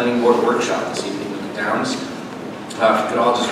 Planning Board Workshop this evening in the Downs. Uh, If you could all just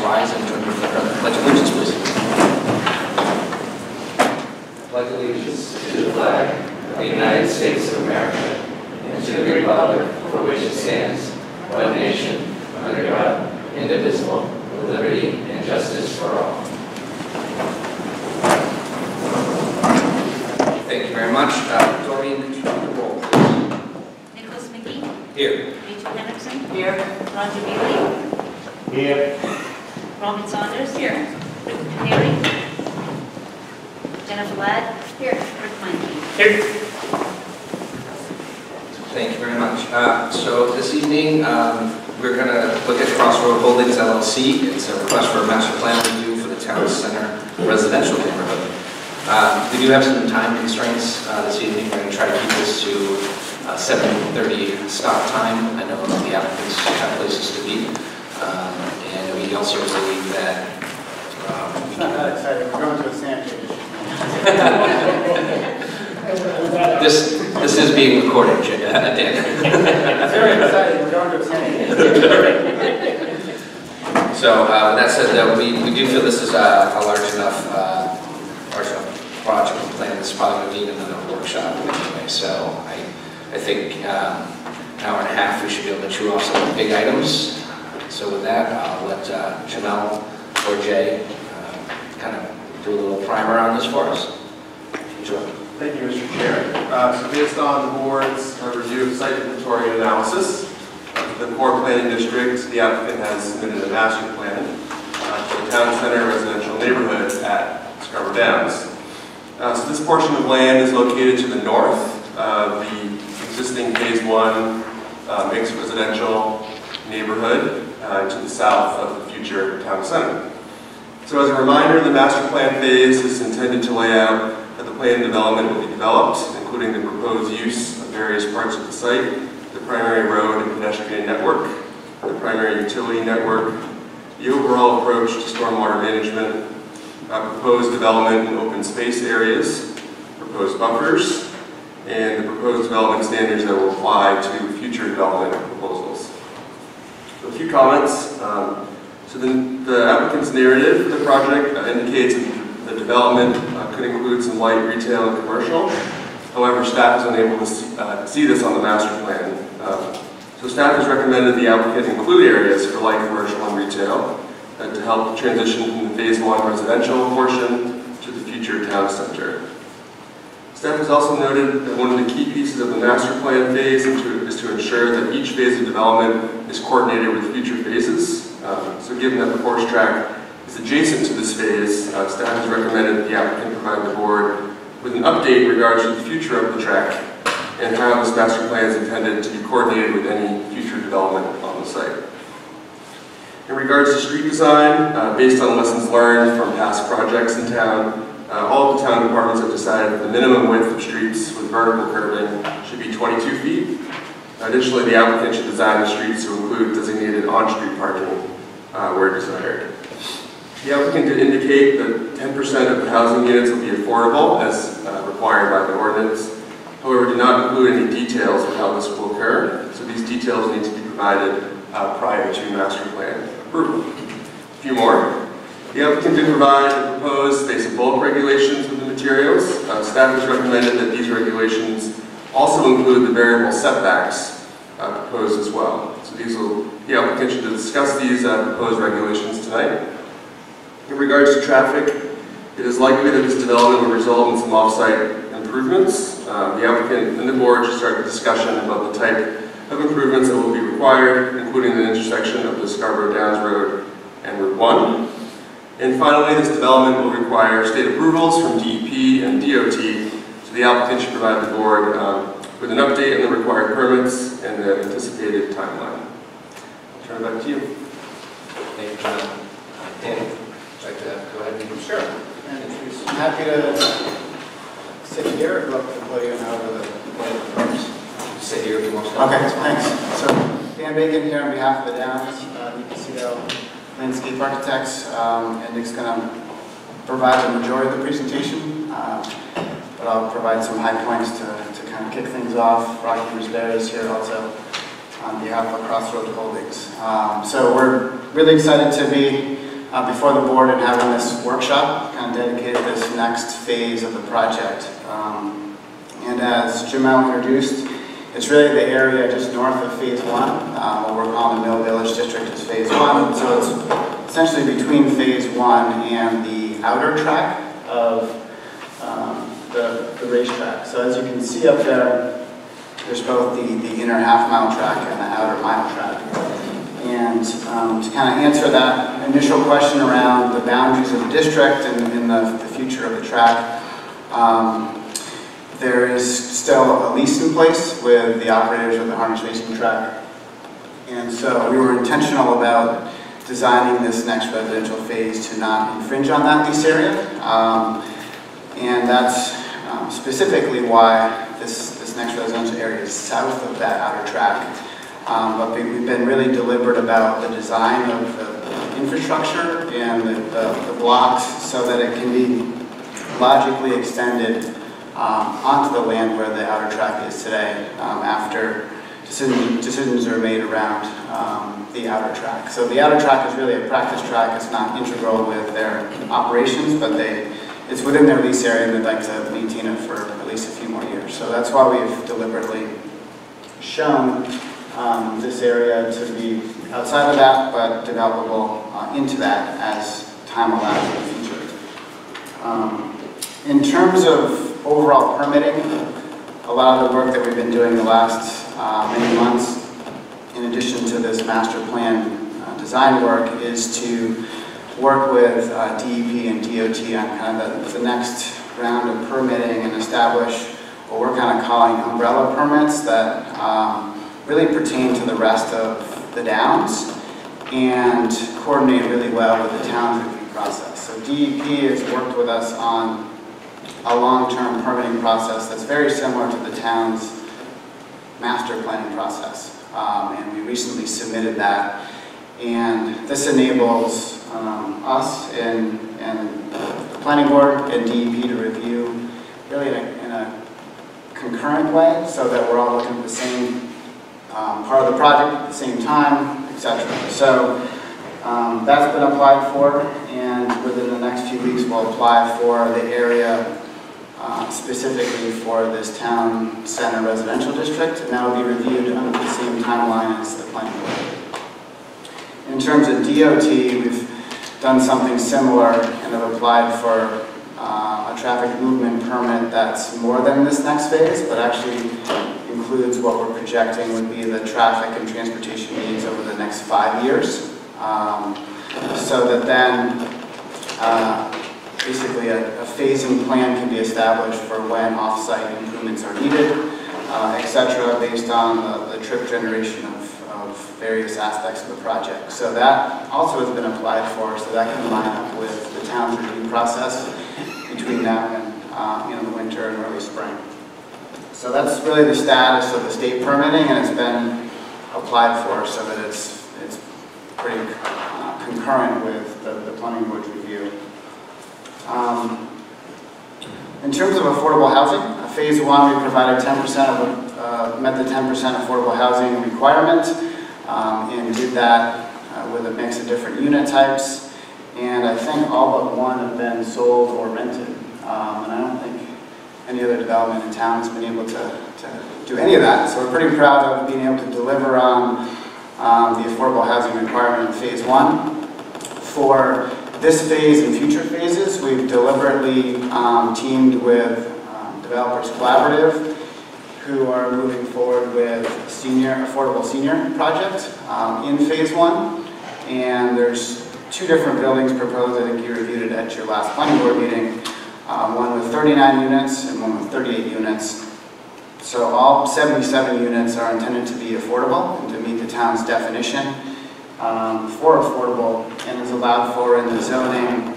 uh, proposed development in open space areas, proposed buffers, and the proposed development standards that will apply to future development proposals. So a few comments. Um, so the the applicant's narrative for the project uh, indicates that the development uh, could include some light retail and commercial. However, staff is unable to see- uh, see this on the master plan. Um, So staff has recommended the applicant include areas for light commercial and retail uh, to help transition from the Phase 1 residential portion to the future town center. Staff has also noted that one of the key pieces of the master plan phase is to- is to ensure that each phase of development is coordinated with future phases. Um, So given that the horse track is adjacent to this phase, uh, staff has recommended that the applicant provide the board with an update in regards to the future of the track and how this master plan is intended to be coordinated with any future development on the site. In regards to street design, uh, based on lessons learned from past projects in town, uh, all of the town departments have decided that the minimum width of streets with vertical curbing should be 22 feet. Additionally, the applicant should design the streets to include designated on-street parking uh, where desired. The applicant did indicate that 10% of the housing units will be affordable as uh, required by the ordinance. However, did not include any details of how this will occur, so these details need to be provided uh, prior to master plan approval. A few more. The applicant did provide the proposed space and bulk regulations with the materials. Uh, Staff has recommended that these regulations also include the variable setbacks uh, proposed as well. So these will, the applicant should discuss these uh, proposed regulations tonight. In regards to traffic, it is likely that this development will result in some off-site improvements. Uh, The applicant and the board should start the discussion about the type of improvements that will be required, including the intersection of the Scarborough Downs Road and Route 1. And finally, this development will require state approvals from DEP and DOT, so the applicant should provide the board um, with an update on the required permits and the anticipated timeline. I'll turn it back to you. Thank you, Janelle. Uh, Dan, would you like to go ahead and Sure. And I'm happy to sit here, I'd love to play you out of the play of the first. Sit here if you want to? Okay, thanks. So Dan Bacon here on behalf of the Downs, uh, can landscape architects, um, and Nick's gonna provide the majority of the presentation, uh, but I'll provide some high points to, to kind of kick things off, Rocky Risbara is here also on behalf of Crossroads Holdings. Um, So we're really excited to be uh, before the board and having this workshop, kind of dedicated to this next phase of the project. Um, And as Jamel introduced, it's really the area just north of Phase One, uh, what we're calling the Mill Village District is Phase One. So it's essentially between Phase One and the outer track of um, the the racetrack. So as you can see up there, there's both the the inner half-mile track and the outer mile track. And um, to kind of answer that initial question around the boundaries of the district and and the the future of the track, um, there is still a lease in place with the operators of the harness racing track. And so we were intentional about designing this next residential phase to not infringe on that lease area. Um, And that's um, specifically why this, this next residential area is south of that outer track. Um, But we- we've been really deliberate about the design of the infrastructure and the- the the blocks so that it can be logically extended um, onto the land where the outer track is today um, after decision- decisions are made around um, the outer track. So the outer track is really a practice track. It's not integral with their operations, but they, it's within their lease area and they'd like to maintain it for at least a few more years. So that's why we've deliberately shown um, this area to be outside of that, but developable uh, into that as time allows in the future. Um, In terms of overall permitting, a lot of the work that we've been doing the last uh, many months, in addition to this master plan uh, design work, is to work with uh, DEP and DOT on kind of the- the next round of permitting and establish what we're kind of calling umbrella permits that um, really pertain to the rest of the downs and coordinate really well with the town review process. So DEP has worked with us on a long-term permitting process that's very similar to the town's master planning process. Um, And we recently submitted that. And this enables um, us and, and the planning board and DEP to review really in a, in a concurrent way so that we're all looking at the same um, part of the project at the same time, et cetera. So um, that's been applied for, and within the next few weeks, we'll apply for the area uh, specifically for this town center residential district, and that'll be reviewed under the same timeline as the planning board. In terms of DOT, we've done something similar and have applied for uh, a traffic movement permit that's more than this next phase, but actually includes what we're projecting would be the traffic and transportation needs over the next five years. Um, So that then, uh, basically, a a phasing plan can be established for when off-site improvements are needed, uh, et cetera, based on the- the trip generation of of various aspects of the project. So that also has been applied for, so that can line up with the town's review process between now and, uh, you know, the winter and early spring. So that's really the status of the state permitting, and it's been applied for so that it's, it's pretty uh, concurrent with the, the planning board's review. Um, In terms of affordable housing, phase one, we provided 10% of, uh, met the 10% affordable housing requirement, um, and did that uh, with a mix of different unit types. And I think all but one have been sold or rented. Um, And I don't think any other development in town has been able to, to do any of that. So we're pretty proud of being able to deliver on um, the affordable housing requirement in phase one. For this phase and future phases, we've deliberately um, teamed with um, Developers Collaborative, who are moving forward with senior, affordable senior project um, in phase one. And there's two different buildings proposed, I think you reviewed it at your last planning board meeting. Um, One with 39 units and one with 38 units. So all 77 units are intended to be affordable and to meet the town's definition um, for affordable and is allowed for in the zoning.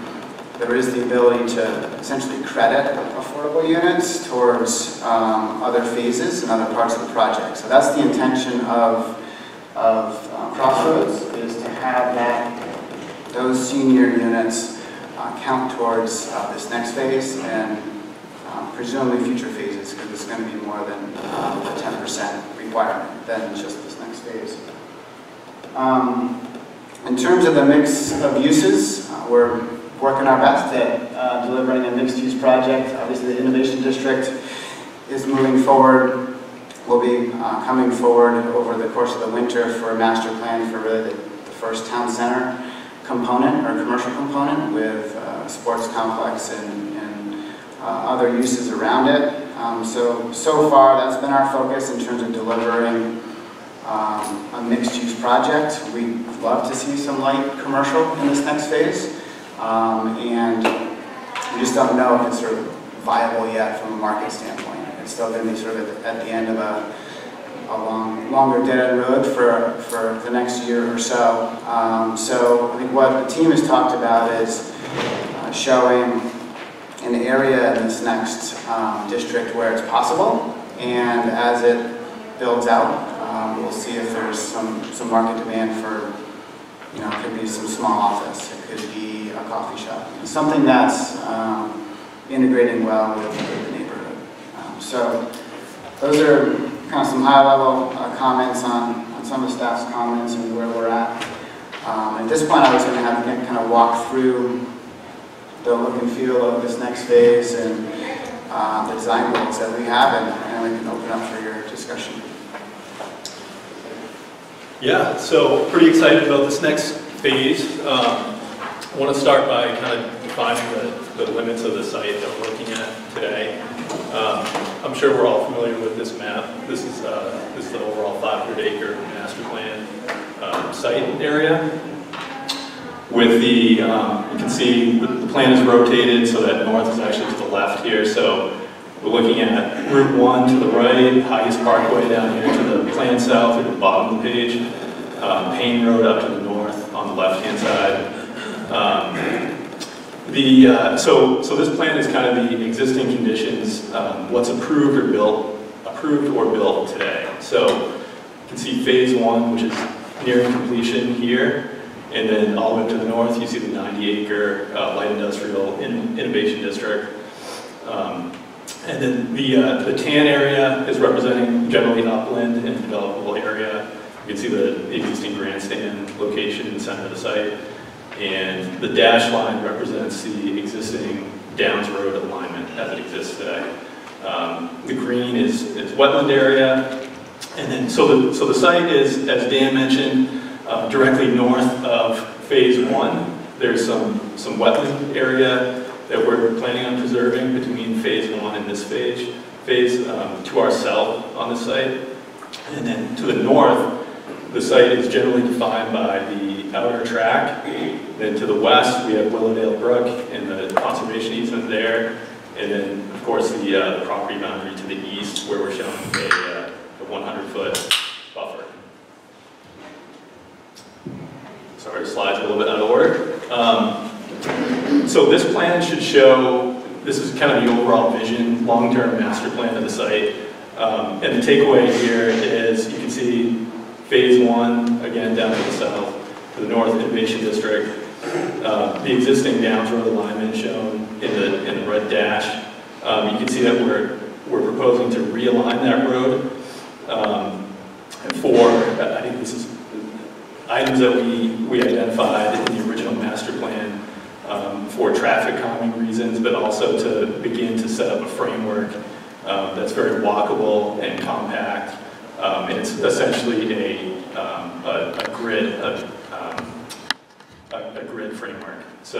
There is the ability to essentially credit affordable units towards um, other phases and other parts of the project. So that's the intention of, of uh, Crossroads, is to have that, those senior units uh, count towards uh, this next phase and um, presumably future phases, because it's going to be more than um, the 10% requirement than just this next phase. Um, In terms of the mix of uses, uh, we're working our best at uh, delivering a mixed-use project. Obviously, the Innovation District is moving forward. We'll be uh, coming forward over the course of the winter for a master plan for really the first town center component or commercial component with uh, sports complex and and, uh, other uses around it. Um, So, so far, that's been our focus in terms of delivering um, a mixed-use project. We'd love to see some light commercial in this next phase. Um, And we just don't know if it's sort of viable yet from a market standpoint. It's still going to be sort of at the end of a, a long, longer dead-end road for, for the next year or so. Um, So I think what the team has talked about is uh, showing an area in this next um, district where it's possible. And as it builds out, um, we'll see if there's some, some market demand for, you know, it could be some small office, it could be a coffee shop. Something that's um, integrating well with with the neighborhood. Um, So those are kind of some high-level uh, comments on, on some of the staff's comments and where we're at. Um, At this point, I was going to have Nick kind of walk through the look and feel of this next phase and uh, the design goals that we have, and and we can open up for your discussion. Yeah, so pretty excited about this next phase. Um, I want to start by kind of defining the, the limits of the site that we're looking at today. Um, I'm sure we're all familiar with this map. This is, uh, this is the overall 500 acre master plan um, site area. With the, um, you can see the the plan is rotated so that north is actually to the left here. So we're looking at Route 1 to the right, Haigis Parkway down here to the plan south or the bottom of the page, um, Payne Road up to the north on the left-hand side. Um, The, uh, so, so this plan is kind of the existing conditions, um, what's approved or built, approved or built today. So you can see Phase 1, which is nearing completion here. And then all the way to the north, you see the 90-acre light industrial in- innovation district. Um, And then the, uh, the tan area is representing generally upland and developable area. You can see the existing grandstand location in the center of the site. And the dash line represents the existing Downs Road alignment as it exists today. Um, The green is, is wetland area. And then, so the, so the site is, as Dan mentioned, uh, directly north of Phase One. There's some, some wetland area that we're planning on preserving between Phase One and this phase, phase um, to our south on the site. And then to the north, the site is generally defined by the outer track. Then to the west, we have Willowdale Brook and the conservation easement there. And then, of course, the uh, property boundary to the east, where we're showing a uh, 100-foot buffer. Sorry, slide's a little bit out of order. Um, So this plan should show, this is kind of the overall vision, long-term master plan of the site. Um, And the takeaway here is, you can see Phase One, again, down to the south, to the North Innovation District. Uh, The existing Downs Road alignment shown in the, in the red dash. Um, You can see that we're, we're proposing to realign that road um, for, I think this is items that we, we identified in the original um, for traffic calming reasons, but also to begin to set up a framework um, that's very walkable and compact. Um, And it's essentially a, um, a a grid, a, um, a a grid framework. So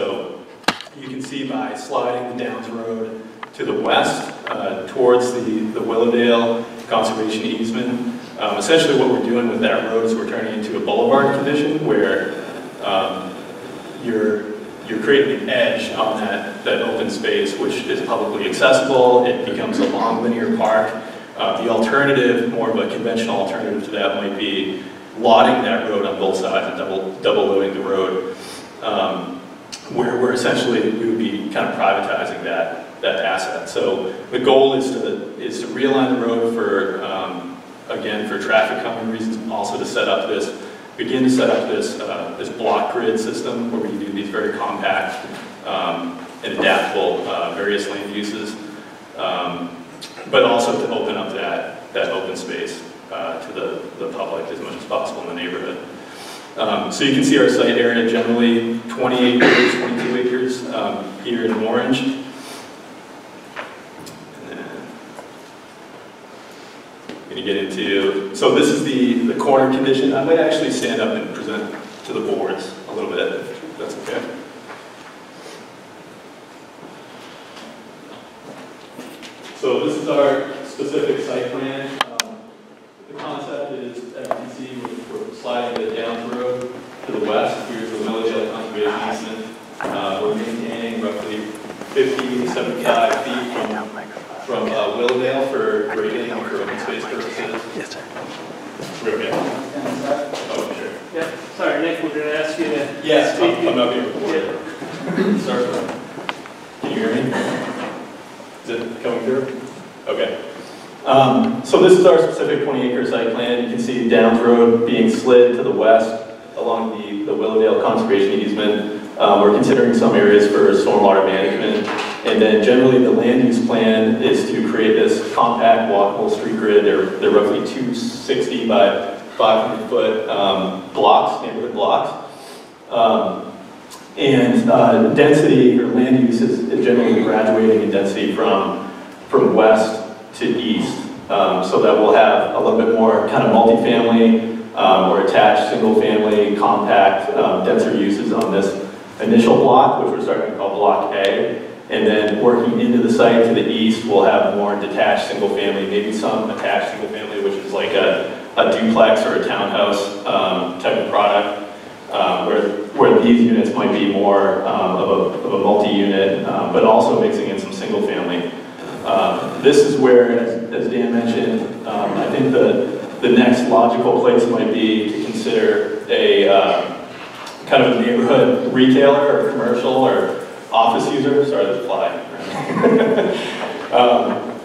you can see by sliding the Downs Road to the west uh, towards the the Willowdale Conservation Easement, um, essentially what we're doing with that road is we're turning into a boulevard condition where um, you're, you're creating an edge on that, that open space which is publicly accessible, it becomes a long linear park. Uh, The alternative, more of a conventional alternative to that might be lotting that road on both sides and double, double loading the road. um, Where we're essentially, we would be kind of privatizing that, that asset. So the goal is to, is to realign the road for, um, again, for traffic calming reasons, also to set up this, begin to set up this, uh, this block grid system where we can do these very compact um, and adaptable uh, various land uses. um, but also to open up that, that open space uh, to the, the public as much as possible in the neighborhood. Um, So you can see our site area generally 20 acres, 22 acres um, here in orange. And then Going to get into, so this is the, the corner condition. I might actually stand up and present to the boards a little bit, if that's okay. So this is our specific site plan. Um, The concept is, see, we're- sliding the road to the west. Here's the Willowdale Conservation Easement. Uh, We're maintaining roughly 50, 75 feet from, from uh, Willowdale for grading and for open space purposes. Yes, sir. We're okay. Oh, sure. Yeah, sorry, Nick, we're gonna ask you to. Yes, speak. I'm I'm up here. Start Can you hear me? Is it coming through? Okay. Um, So this is our specific 20-acre site plan. You can see Downs Road being slid to the west along the the Willowdale Conservation Easement. Um, We're considering some areas for stormwater management. And then generally, the land use plan is to create this compact walkable street grid. They're they're roughly 260 by 500 foot um, blocks, neighborhood blocks. Um, And uh, density or land use is generally graduating in density from, from west to east. Um, So that we'll have a little bit more kind of multifamily um, or attached, single-family, compact, um, denser uses on this initial block, which we're starting to call Block A. And then working into the site to the east, we'll have more detached, single-family, maybe some attached, single-family, which is like a a duplex or a townhouse um, type of product um, where, where these units might be more um, of a, of a multi-unit, um, but also mixing in some single-family. Um, This is where, as as Dan mentioned, um, I think the, the next logical place might be to consider a uh, kind of a neighborhood retailer or commercial or office user, sorry, a fly. Um,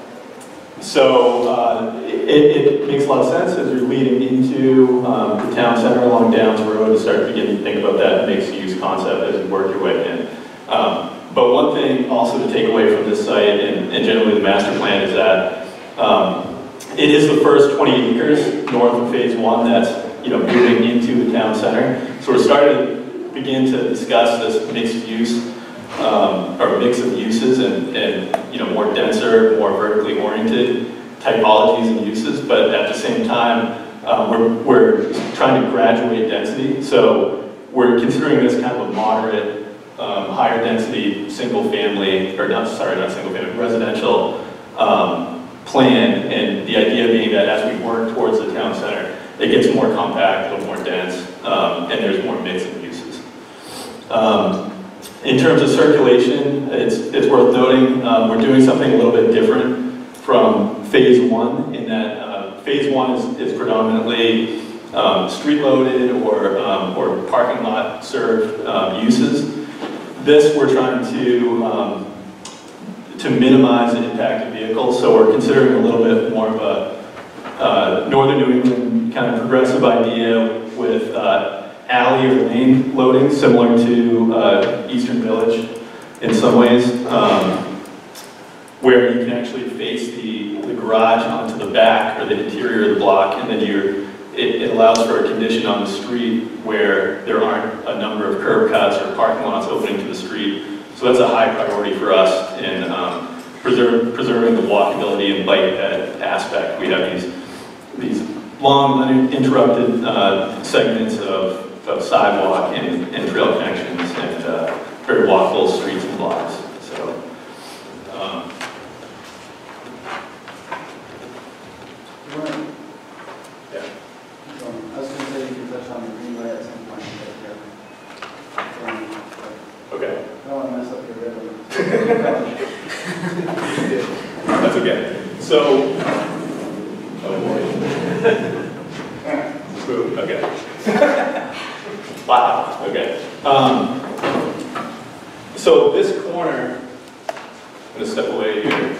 so uh, it, it makes a lot of sense as you're leading into um, the town center along Downs Road to start beginning to think about that mixed-use concept as you work your way in. Um, But one thing also to take away from this site and and generally the master plan is that um, it is the first 20 acres north of Phase 1 that's, you know, moving into the town center. So we're starting to begin to discuss this mixed use um, or mix of uses and, and, you know, more denser, more vertically oriented typologies and uses, but at the same time, uh, we're, we're trying to graduate density. So we're considering this kind of a moderate, um, higher density, single family, or not, sorry, not single family, residential um, plan. And the idea being that as we work towards the town center, it gets more compact, a little more dense, um, and there's more mix of uses. Um, in terms of circulation, it's, it's worth noting, um, we're doing something a little bit different from phase one in that, uh, phase one is, is predominantly, um, street loaded or, um, or parking lot served, um, uses. This, we're trying to, um, to minimize the impact of vehicles, so we're considering a little bit more of a, uh, northern New England kind of progressive idea with, uh, alley or lane loading, similar to uh, Eastern Village in some ways, um, where you can actually face the, the garage onto the back or the interior of the block, and then you're, it, it allows for a condition on the street where there aren't a number of curb cuts or parking lots opening to the street. So that's a high priority for us in um, preserve, preserving the walkability and bike ped aspect. We have these, these long uninterrupted uh, segments of of sidewalk and, and trail connections and uh, very walkable streets and blocks. So, um, yeah. I was gonna say you can touch on the greenway at some point, but. Okay, I don't wanna mess up your rhythm. that's okay. So, Um, so this corner, I'm going to step away here,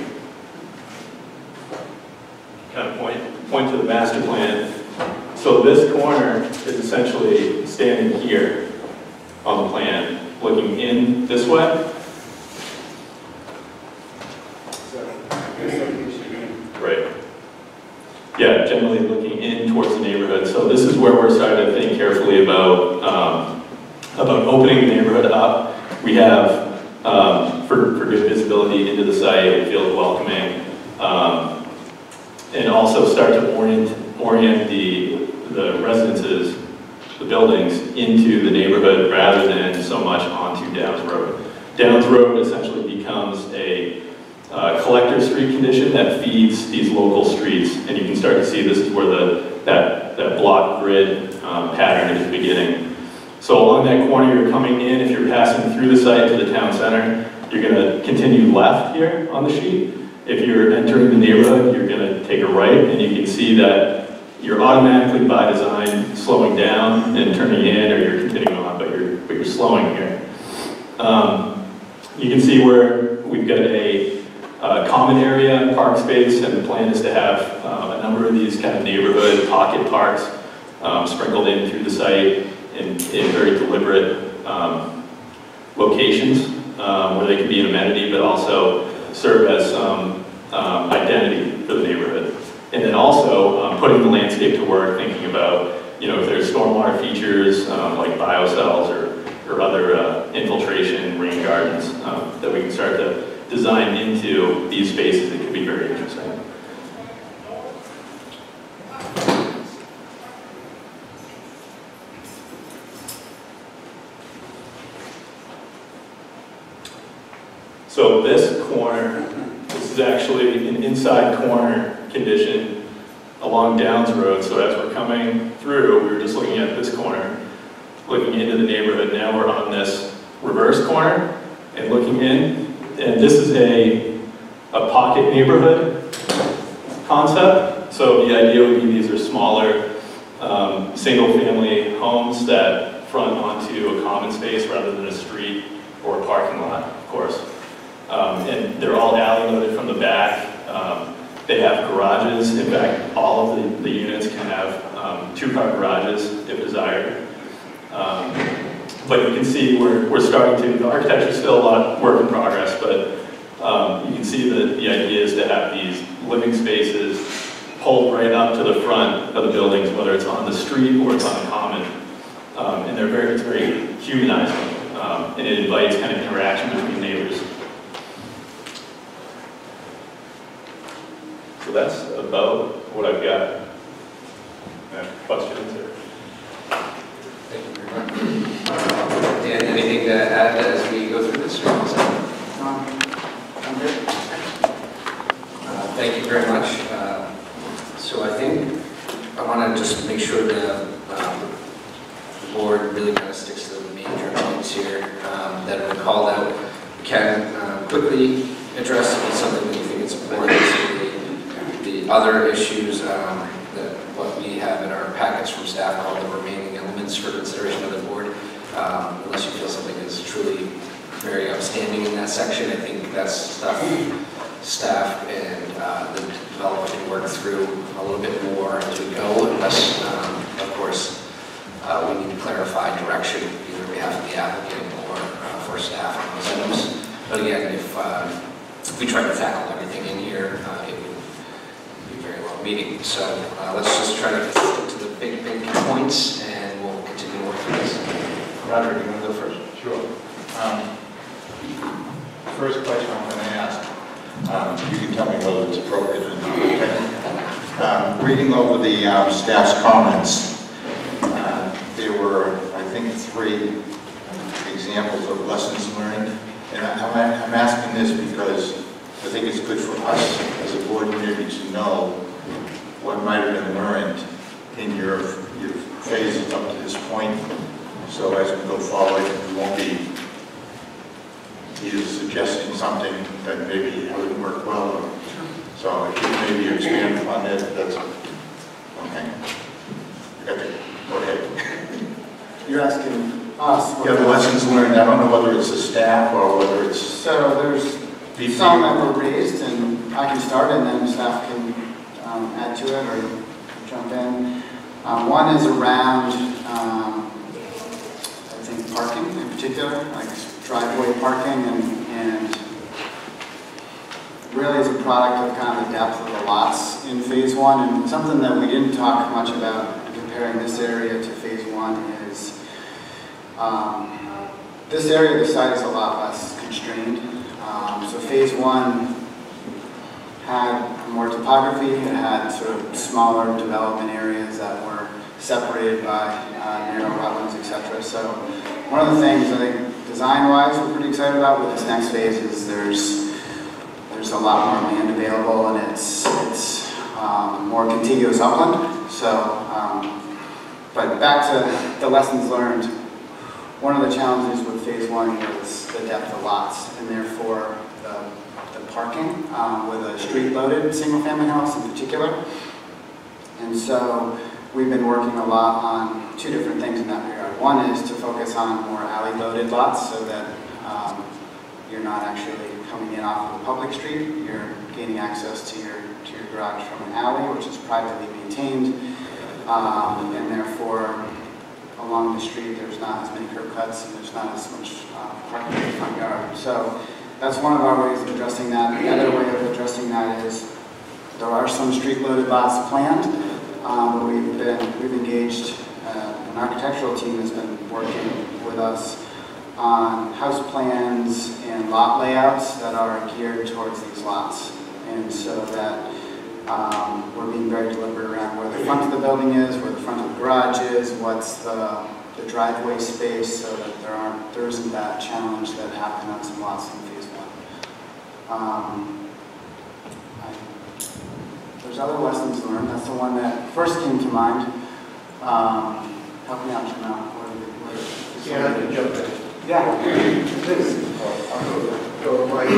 kind of point, point to the master plan. So this corner is essentially standing here on the plan, looking in this way. Yeah, generally looking in towards the neighborhood. So this is where we're starting to think carefully about um, about opening the neighborhood up. We have, um, for, for good visibility into the site, it feels welcoming. Um, and also start to orient, orient the, the residences, the buildings into the neighborhood rather than so much onto Downs Road. Downs Road essentially becomes a uh, collector street condition that feeds these local streets. And you can start to see this is where the, that, that block grid um, pattern is beginning. So along that corner, you're coming in, if you're passing through the site to the town center, you're gonna continue left here on the sheet. If you're entering the neighborhood, you're gonna take a right, and you can see that you're automatically by design slowing down and turning in, or you're continuing on, but you're, but you're slowing here. Um, You can see where we've got a common area park space, and the plan is to have uh, a number of these kind of neighborhood pocket parks um, sprinkled in through the site in, in very deliberate um, locations um, where they can be an amenity, but also serve as some um, identity for the neighborhood. And then also um, putting the landscape to work, thinking about, you know, if there's stormwater features um, like biocells or, or other uh, infiltration, rain gardens, that we can start to design into these spaces, it could be very interesting. So this corner, this is actually an inside corner condition along Downs Road. So as we're coming through, we were just looking at this corner, looking into the neighborhood. Now we're on this reverse corner and looking in. And this is a, a pocket neighborhood concept. So the idea would be these are smaller, um, single-family homes that front onto a common space rather than a street or a parking lot, of course. Um, and they're all alley loaded from the back. Um, they have garages. In fact, all of the, the units can have um, two-car garages if desired. Um, but you can see we're, we're starting to, the architecture is still a lot of work in progress, but um, you can see that the idea is to have these living spaces pulled right up to the front of the buildings, whether it's on the street or it's on the common. Um, and they're very, very humanizing, um, and it invites kind of interaction between neighbors. So that's about what I've got. Uh, Questions or? Thank you very much. Uh, Dan, anything to add as we go through this? Um, I'm good. Uh, Thank you very much. Uh, So I think I want to just make sure the um, the board really kind of sticks to the major points here um, that are called out. We Can um, quickly address something that you think is important. Other issues um, that what we have in our packets from staff called the remaining elements for consideration of the board. Um, Unless you feel something is truly very outstanding in that section, I think that's stuff staff and uh, the developer can work through a little bit more as we go, unless, um, of course, uh, we need to clarify direction either on behalf of the applicant or uh, for staff on those items. But again, if uh, if we try to tackle everything in here, uh, it would be a very long meeting. So uh, let's just try to stick to the big, big points, and we'll continue work through this. Roger, you want to go first? Sure. Um, First question I'm going to ask, um, you can tell me whether it's appropriate or not. Um, Reading over the um, staff's comments, uh, there were, I think, three examples of lessons learned. And I- I'm I'm asking this because I think it's good for us as a board community to know what might have been learned in your your phases up to this point. So as we go forward, we won't be either suggesting something that maybe wouldn't work well, or, so if you maybe expand upon that, that's, okay. Okay, go ahead. You're asking us. Yeah, the lessons learned, I don't know whether it's the staff or whether it's So there's some that were raised, and I can start, and then staff can um, add to it or jump in. Um, One is around, um, I think, parking in particular, like driveway parking, and and really is a product of kind of the depth of the lots in Phase One, and something that we didn't talk much about comparing this area to phase one is, um, this area, of the site is a lot less constrained. Um, So phase one had more topography, it had sort of smaller development areas that were separated by uh, narrow wetlands, et cetera. So one of the things I think design-wise we're pretty excited about with this next phase is there's, there's a lot more land available and it's, it's um, more contiguous upland. So, um, but back to the lessons learned, one of the challenges with phase one was the depth of lots and therefore the, the parking um, with a street-loaded single-family house in particular. And so we've been working a lot on two different things in that regard. One is to focus on more alley-loaded lots so that um, you're not actually coming in off of a public street. You're gaining access to your, to your garage from an alley, which is privately maintained. Um, And therefore, along the street, there's not as many curb cuts and there's not as much uh, parking in the front yard. So that's one of our ways of addressing that. The other way of addressing that is there are some street-loaded lots planned, um, we've been, we've engaged, uh, an architectural team has been working with us on house plans and lot layouts that are geared towards these lots. And so that um, we're being very deliberate around where the front of the building is, where the front of the garage is, what's the the driveway space, so that there aren't, there isn't that challenge that happened on some lots in. Um, I- There's other lessons learned, that's the one that first came to mind. Um, Help me out, Jamel. What are the- what are the- Yeah, I can jump in. Yeah. Please. Go, Mike.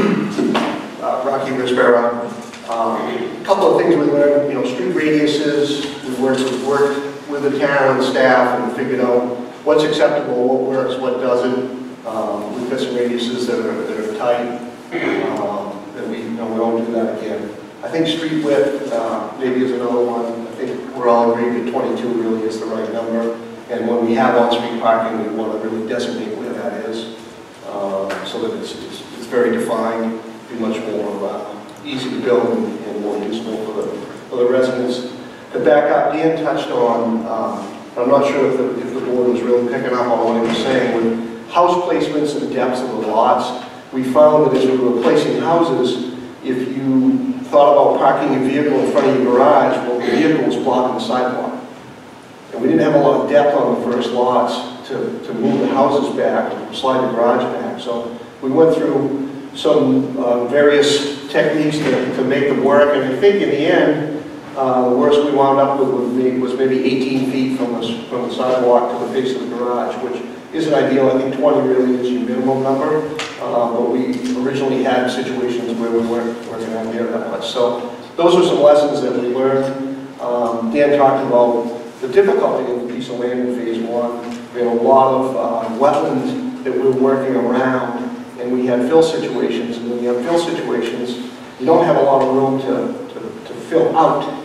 Uh, Rocky Risbara. Um, Couple of things we learned, you know, street radiuses, we worked, we worked with the town staff and figured out what's acceptable, what works, what doesn't. Um, We've got some radiuses that are, that are tight, um, we, won't do that again. I think street width, uh, maybe is another one. I think we're all agreed that 22 really is the right number. And when we have on-street parking, we want to really designate where that is, uh, so that it's, it's it's very defined, be much more uh, easy to build and and more useful for the, for the residents. To back up, Dan touched on, um, I'm not sure if the, if the board was really picking up on what he was saying, with house placements and the depths of the lots, we found that as we were placing houses, if you thought about parking your vehicle in front of your garage, well, the vehicle was blocking the sidewalk. And we didn't have a lot of depth on the first lots to, to move the houses back, slide the garage back. So we went through some uh, various techniques to, to make them work. And I think in the end, uh, the worst we wound up with was maybe 18 feet from the, from the sidewalk to the face of the garage, which isn't ideal. I think 20 really is your minimum number. Uh, But we originally had situations where we weren't, going to near that much. So those are some lessons that we learned. Um, Dan talked about the difficulty of the piece of land in phase one. We had a lot of uh, wetlands that we were working around, and we had fill situations. And when you have fill situations, you don't have a lot of room to, to, to fill out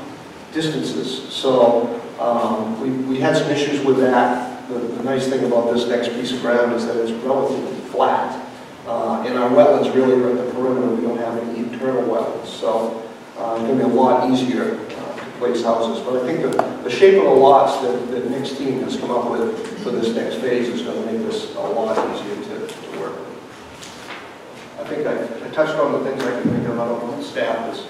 distances. So um, we, we had some issues with that. The, the nice thing about this next piece of ground is that it's relatively flat. Uh, and our wetlands really are at the perimeter. We don't have any internal wetlands. So uh, it's going to be a lot easier uh, to place houses. But I think the, the shape of the lots that, that Nick's team has come up with for this next phase is going to make this a lot easier to, to work with. I think I, I touched on the things I can think of. I don't know staff is,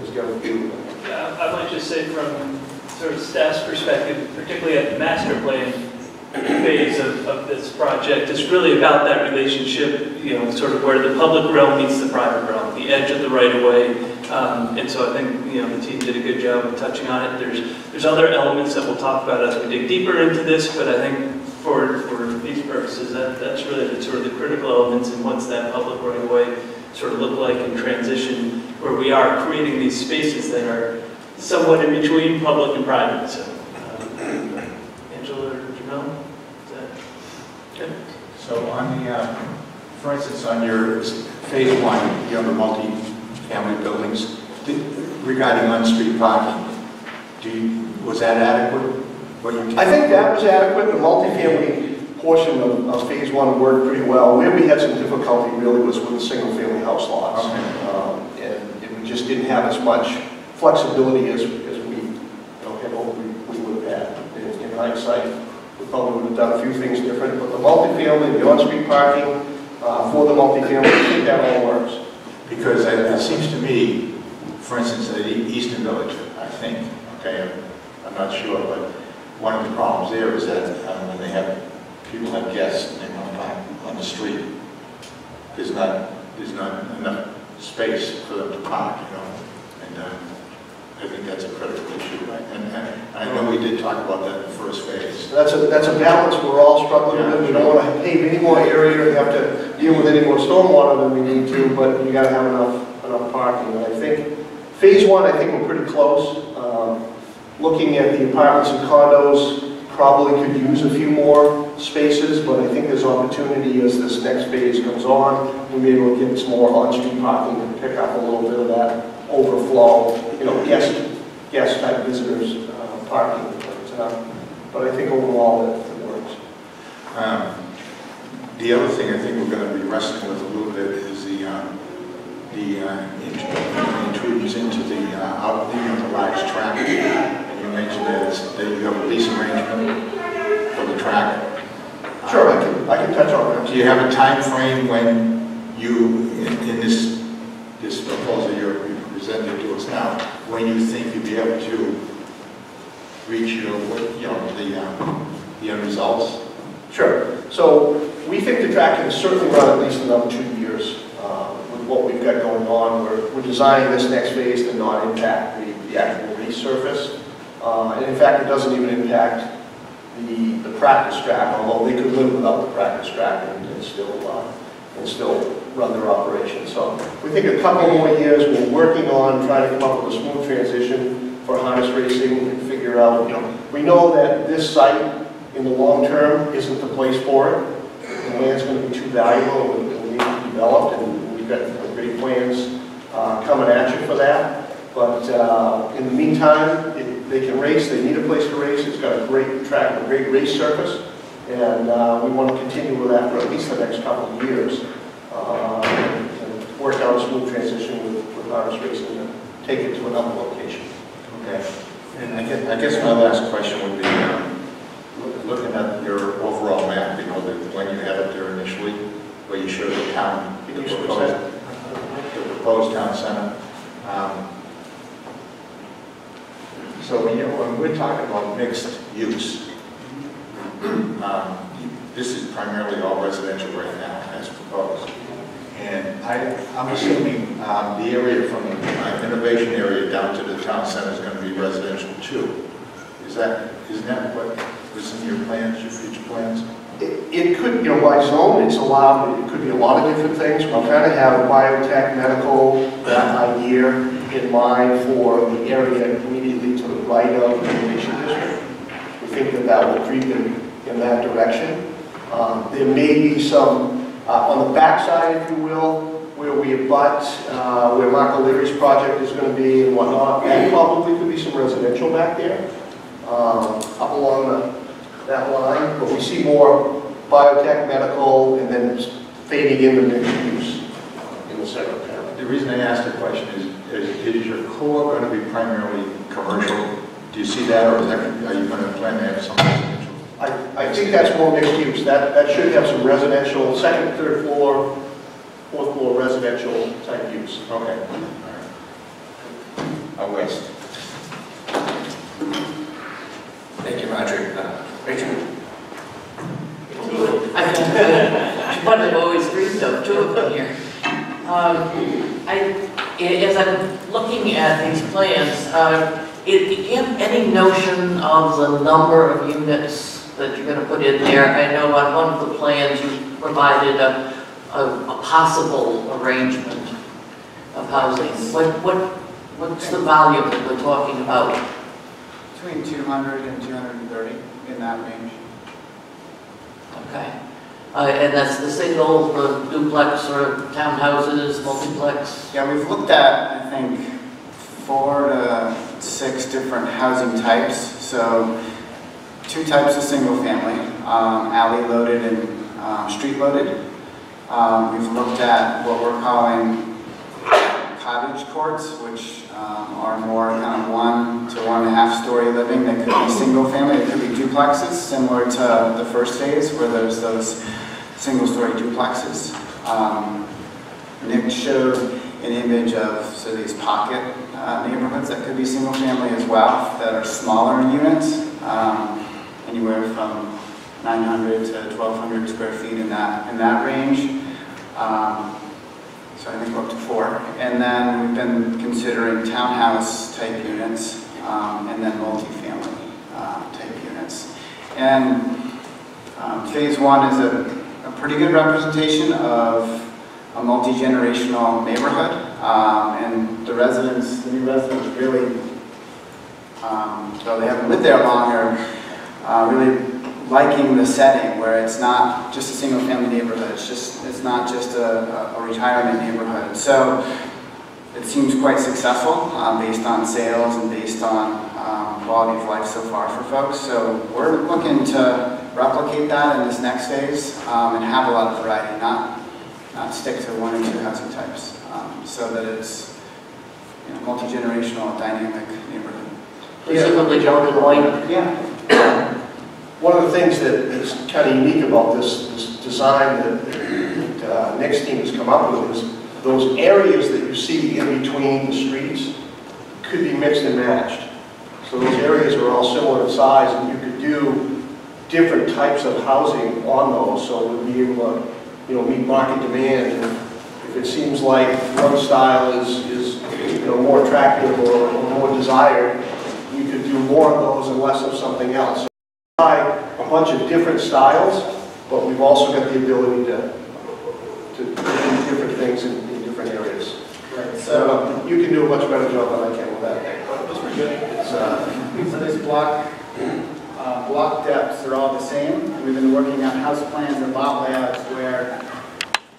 is going to do. Yeah, I might just say from sort of staff's perspective, particularly at the master plan phase of, of this project, it's really about that relationship, you know, sort of where the public realm meets the private realm, the edge of the right of way. Um, and so I think, you know, the team did a good job of touching on it. There's, there's other elements that we'll talk about as we dig deeper into this, but I think for, for these purposes, that, that's really the sort of the critical elements and what's that public right of way sort of look like in transition, where we are creating these spaces that are somewhat in between public and private, so. um, Angela or Jamel? Is? So on the, uh, for instance, on your phase one, you have the multi-family buildings, did- regarding on-street parking, do you, was that adequate? What you- I think that was adequate. The multifamily portion of, of phase one worked pretty well. Where we had some difficulty really was with the single-family house lots. Okay. Um, And and we just didn't have as much flexibility as, as we, you know, had hoped we we would have had in in hindsight, we probably would have done a few things different, but the multifamily, the on-street parking, uh, for the multifamily, I think that all works. Because it it seems to me, for instance, at E- Eastern Village, I think, okay, I'm- I'm not sure, but one of the problems there is that um, when they have, people have guests and they want to park on the street, there's not, there's not enough space for them to park, you know? And um, I think that's a critical issue. And and I know we did talk about that in the first phase. That's a, that's a balance we're all struggling with. We don't want to pave any more area and have to deal with any more stormwater than we need to, but you gotta have enough, enough parking. And I think, phase one, I think we're pretty close. Um, Looking at the apartments and condos, probably could use a few more spaces, but I think there's opportunity as this next phase comes on. We may be able to get some more on-street parking and pick up a little bit of that overflow, you know, guest, guest type visitors uh, parking. But, uh, but I think overall it it works. Um, The other thing I think we're going to be wrestling with a little bit is the, um, the uh, intrusions into the, uh, out, the large track. And you mentioned that that you have a lease arrangement for the track. Sure, I can, I can touch on that. Do you have a time frame when you, in in this proposal you're you presenting to us now, when you think you'll be able to reach your, you know, the, um, the end results? Sure. So we think the track can certainly run at least another two years uh, with what we've got going on. We're, we're designing this next phase to not impact the, the actual resurface. Uh, And in fact, it doesn't even impact the, the practice track, although they could live without the practice track and and still, uh, and still run their operation. So we think a couple more years, we're working on trying to come up with a smooth transition for harness racing and figure out, you know, we know that this site in the long term isn't the place for it. The land's going to be too valuable, and will need to be developed, and we've got great plans uh, coming at you for that. But uh, in the meantime, it- they can race, they need a place to race, it's got a great track, a great race surface, and uh, we want to continue with that for at least the next couple of years. Uh, Work out a smooth transition with with harness and take it to another location. Okay. And I guess, I guess my last question would be, um, looking at your overall map, you know, the you had up there initially, where you showed the town, the proposed, the proposed town center. Um, So, you know, when we're talking about mixed use, um, this is primarily all residential right now, as proposed. And I, I'm assuming um, the area from the uh, innovation area down to the town center is going to be residential too. Is that, isn't that what was in your plans, your future plans? It it could, you know, by zone, it's allowed, it could be a lot of different things. We kind of have biotech, medical, that idea in mind for the area immediately to the right of the innovation district. We think that that will creep in, in that direction. Um, There may be some, uh, on the backside, if you will, where we abut, uh, where Mark O'Leary's project is going to be and whatnot, and probably could be some residential back there, um, up along the that line, but we see more biotech, medical, and then fading into mixed use in the of town. The reason I asked the question is, is is your core going to be primarily commercial? Do you see that, or are you going to plan to have some residential? I, I think that's more mixed use. That, that should have some residential, second, third floor, fourth floor residential type use. Okay. A waste. Thank you, Roger. Uh, Rachel? One I've always dreamed of, two of them here. Um, I, as I'm looking at these plans, uh, it- do any notion of the number of units that you're gonna put in there? I know on one of the plans you provided a, a a possible arrangement of housing. What, what, what's the volume that we're talking about? Between 200 and 230, in that range. Okay. Uh, And that's the single, the duplex, or townhouses, multiplex? Yeah, we've looked at, I think, four to six different housing types. So two types of single family, um, alley loaded and um, street loaded. Um, We've looked at what we're calling cottage courts, which um, are more kind of one to one and a half story living. They could be single family, they could be duplexes, similar to the first phase where there's those single story duplexes. Um, Nick showed an image of so these pocket uh, neighborhoods that could be single family as well, that are smaller in units, um, anywhere from 900 to 1,200 square feet in that, in that range. Um, So I think we're up to four. And then we've been considering townhouse type units, um, and then multifamily uh, type units. And um, phase one is a, a pretty good representation of a multi-generational neighborhood. Um, And the residents, the new residents really, um, though they haven't lived there long, are uh, really liking the setting where it's not just a single-family neighborhood, it's just, it's not just a, a retirement neighborhood. So it seems quite successful uh, based on sales and based on um, quality of life so far for folks. So we're looking to replicate that in this next phase um, and have a lot of variety, not, not stick to one or two housing types, um, so that it's you know, multi-generational, dynamic neighborhood. Presumably than one. Yeah. One of the things that is kind of unique about this, this design that, that uh, Nick's team has come up with is those areas that you see in between the streets could be mixed and matched. So those areas are all similar in size, and you could do different types of housing on those, so it would be able to, you know, meet market demand. And if it seems like one style is, is, you know, more attractive or or more desired, you could do more of those and less of something else a bunch of different styles, but we've also got the ability to, to do different things in, in different areas. Right, so, So you can do a much better job than I can with that. that's pretty good. It's, uh, so this block, uh, block depths are all the same. We've been working on house plans and lot layouts where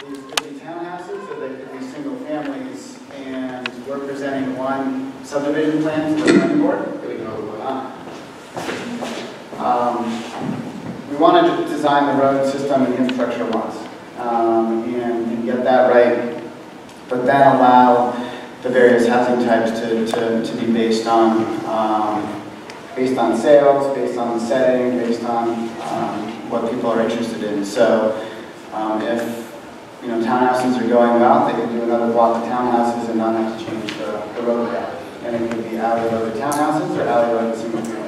these could be townhouses, or they could be single families, and we're presenting one subdivision plan to the planning board. Uh, Um, We wanted to design the road system and the infrastructure once, um, and and get that right, but then allow the various housing types to, to, to be based on, um, based on sales, based on setting, based on um, what people are interested in. So um, if, you know, townhouses are going well, they can do another block of townhouses and not have to change the, the road layout. And it could be alley road to townhouses or alley road to single family, for instance.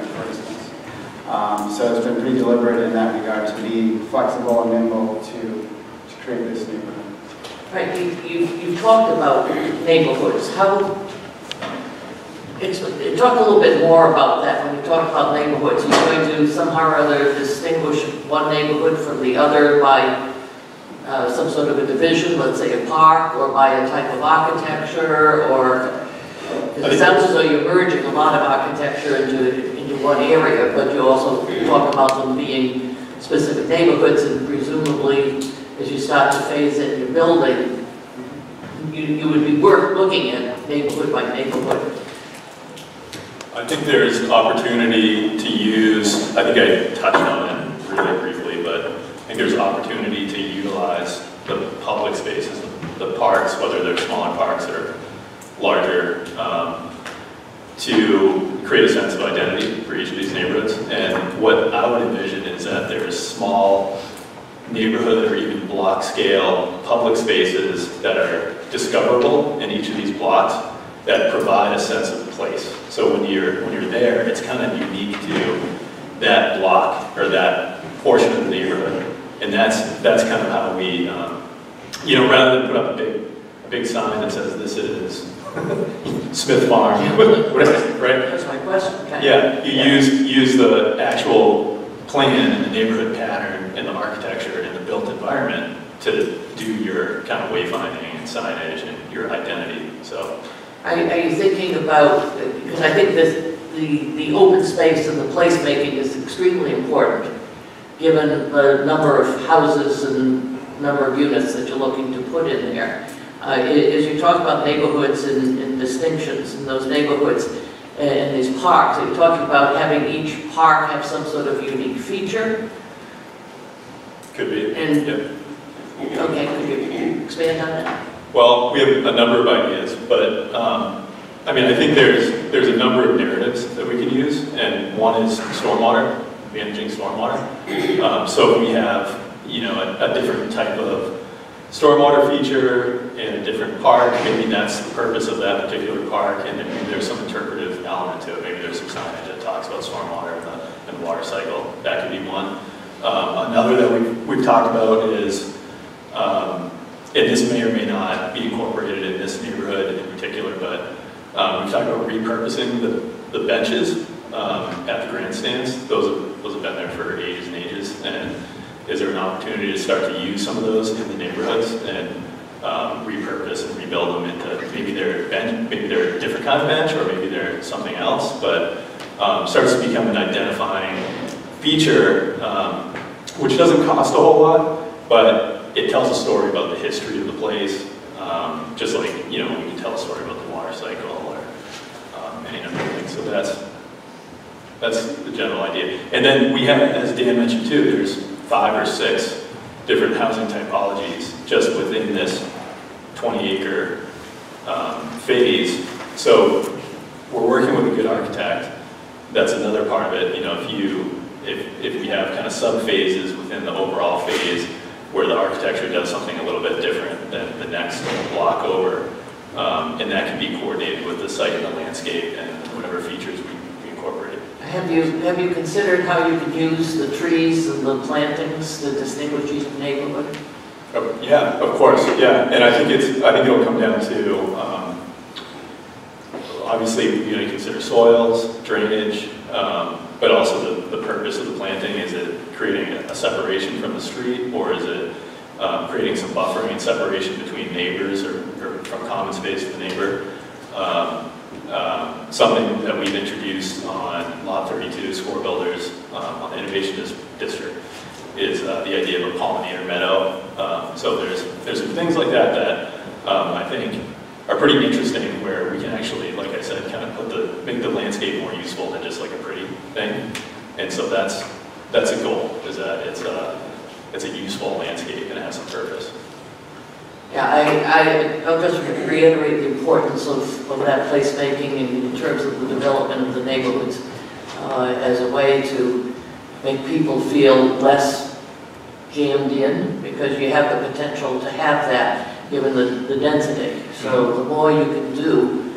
Um, So it's been pretty deliberate in that regard to be flexible and nimble to, to create this neighborhood. Right, you, you, you talked about neighborhoods, how, it's, talk a little bit more about that, when you talk about neighborhoods, you're going to somehow or other distinguish one neighborhood from the other by uh, some sort of a division, let's say a park, or by a type of architecture, or, 'cause it sounds as though you're merging a lot of architecture into, one area, but you also talk about them being specific neighborhoods, and presumably, as you start to phase in your building, you, you would be worth looking at neighborhood by neighborhood. I think there's opportunity to use, I think I touched on it really briefly, but I think there's opportunity to utilize the public spaces, the parks, whether they're smaller parks or larger, um, to create a sense of identity for each of these neighborhoods. And what I would envision is that there's small neighborhood or even block scale public spaces that are discoverable in each of these blocks that provide a sense of place. So when you're, when you're there, it's kind of unique to that block or that portion of the neighborhood. And that's, that's kind of how we, um, you know, rather than put up a big, a big sign that says this is Smith Farm, right? That's my question. of. Yeah, you use, use the actual plan and the neighborhood pattern and the architecture and the built environment to do your kind of wayfinding and signage and your identity, so. Are, are you thinking about, because I think this, the, the open space and the placemaking is extremely important, given the number of houses and number of units that you're looking to put in there. Uh, as you talk about neighborhoods and, and distinctions in those neighborhoods and these parks, are you talking about having each park have some sort of unique feature? Could be. And-. Okay, could you expand on that? Well, we have a number of ideas, but, um, I mean, I think there's, there's a number of narratives that we can use, and one is stormwater, managing stormwater. Um, So we have, you know, a, a different type of stormwater feature in a different park, maybe that's the purpose of that particular park, and maybe there's some interpretive element to it, maybe there's some signage that talks about stormwater and the, and the water cycle, that could be one. Um, Another that we've, we've talked about is, um, and this may or may not be incorporated in this neighborhood in particular, but um, we've talked about repurposing the, the benches um, at the grandstands. Those have, those have been there for ages and ages, and is there an opportunity to start to use some of those in the neighborhoods and um, repurpose and rebuild them into, maybe they're bench, maybe they're a different kind of bench, or maybe they're something else, but um, starts to become an identifying feature, um, which doesn't cost a whole lot, but it tells a story about the history of the place, um, just like, you know, we can tell a story about the water cycle or um, any number of things. So that's, that's the general idea. And then we have, as Dan mentioned too, there's five or six different housing typologies just within this 20-acre um, phase. So we're working with a good architect. That's another part of it. You know, if you, if, if we have kind of sub-phases within the overall phase where the architecture does something a little bit different than the next block over, um, and that can be coordinated with the site and the landscape and whatever features we. Have you, have you considered how you could use the trees and the plantings to distinguish each neighborhood? Oh, Yeah, of course, yeah, and I think it's, I think it'll come down to, um, obviously, you know, you consider soils, drainage, um, but also the, the purpose of the planting, is it creating a separation from the street, or is it um, creating some buffering and separation between neighbors, or, or from common space to the neighbor? Something that we've introduced on Lot 32, Score Builders, um, on the Innovation Dis- District, is uh, the idea of a pollinator meadow. Um, So there's, there's some things like that that um, I think are pretty interesting, where we can actually, like I said, kind of put the, make the landscape more useful than just like a pretty thing. And so that's, that's a goal, is that it's a, it's a useful landscape and it has some purpose. Yeah, I, I, I'll just reiterate the importance of, of that placemaking in, in terms of the development of the neighborhoods uh, as a way to make people feel less jammed in, because you have the potential to have that, given the, the density. So the more you can do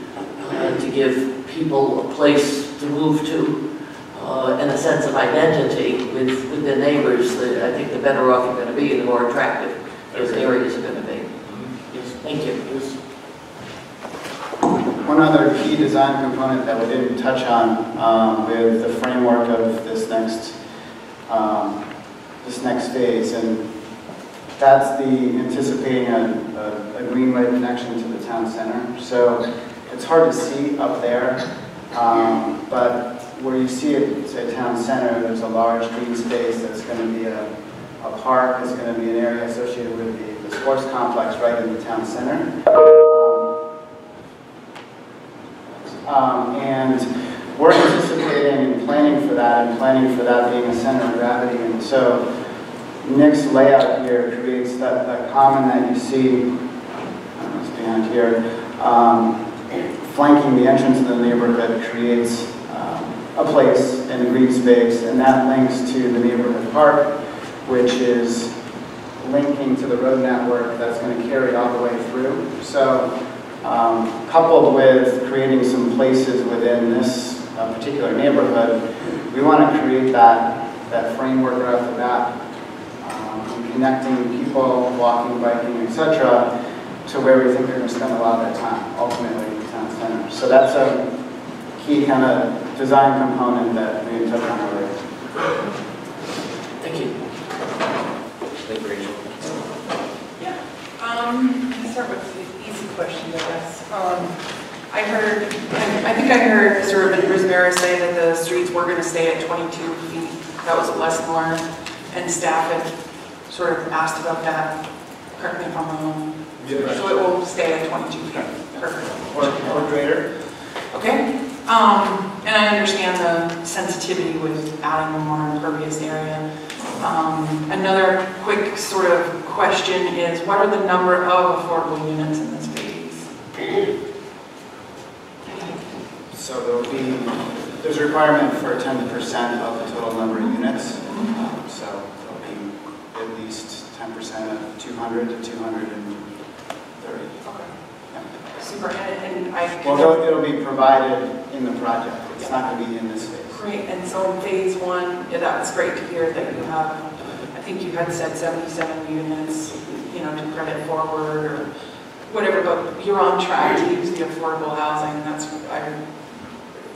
uh, to give people a place to move to uh, and a sense of identity with, with their neighbors, the- I think the better off you're going to be, and the more attractive those areas are going to be. Yes, thank you. One other key design component that we didn't touch on um, with the framework of this next, um, this next phase, and that's the anticipating a, a, a greenway connection to the town center. So it's hard to see up there, um, but where you see it, say town center, there's a large green space that's going to be a, a park, it's going to be an area associated with the, the sports complex right in the town center. Um, and we're anticipating and planning for that, and planning for that being a center of gravity. And so Nick's layout here creates that, that common that you see, know, it's behind here, um, flanking the entrance of the neighborhood creates um, a place in green space, and that links to the neighborhood park, which is linking to the road network that's going to carry all the way through. So um, coupled with creating some places within this uh, particular neighborhood, we want to create that, that framework right off the bat, um, connecting people, walking, biking, etc., to where we think they're going to spend a lot of their time, ultimately in the town center. So that's a key kind of design component that we didn't touch on earlier. Thank you. Thank you, Rachel. Um, I'll start with the easy question, I guess. Um, I heard, I I think I heard Mr. Rivera say that the streets were gonna stay at 22 feet. That was a lesson learned, and staff had sort of asked about that. Correct me if I'm wrong. Yeah, So it will stay at 22 feet. Perfect. Or, or greater. Okay, Um, and I understand the sensitivity with adding a more impervious area. Um, another quick sort of question is, what are the number of affordable units in this phase? So there'll be, there's a requirement for 10% of the total number of units. Um, So there'll be at least 10% of 200 to 230. Super, and, and I. Well, it'll- it'll be provided in the project. It's not going to be in this phase. Great, and so phase one, yeah, was great to hear that you have, I think you had said 77 units, you know, to credit forward or whatever, but you're on track to use the affordable housing, that's, I,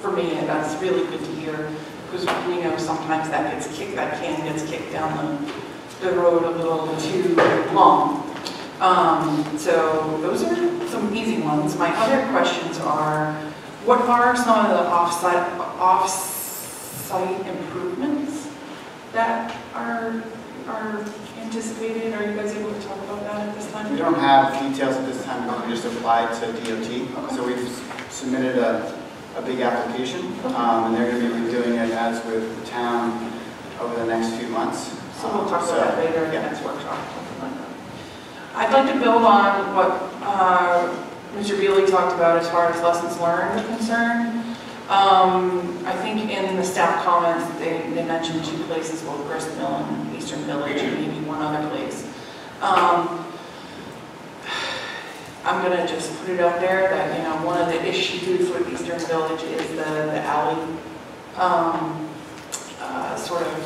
for me, that's really good to hear, because we know sometimes that gets kicked, that can gets kicked down the, the road a little too long. Um, so those are some easy ones. My other questions are, what are some of the off-site, off-site improvements that are, are anticipated? Are you guys able to talk about that at this time? We don't have details at this time, but we just applied to DOT. So we've submitted a, a big application, um, and they're going to be redoing it as with the town over the next few months. So we'll talk about So, that later in the next workshop. something like that. I'd like to build on what uh, Mr. Beely talked about as far as lessons learned are concerned. Um, I think in the staff comments, they, they mentioned two places, both Grist Mill and Eastern Village, and maybe one other place. Um, I'm gonna just put it out there that, you know, one of the issues with Eastern Village is the, the alley, um, uh, sort of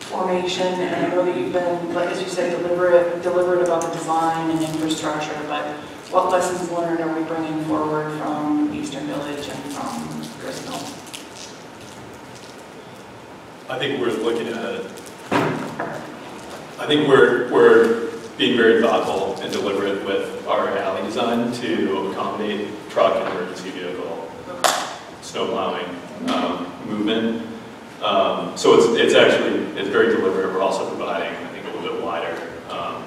formation, and I know that you've been, as you said, deliberate, deliberate about the design and infrastructure, but what lessons learned are we bringing forward from Eastern Village and from I think we're looking at, I think we're, we're being very thoughtful and deliberate with our alley design to accommodate truck and emergency vehicle, snow plowing, um, movement. Um, So it's, it's actually, it's very deliberate. We're also providing, I think, a little bit wider um,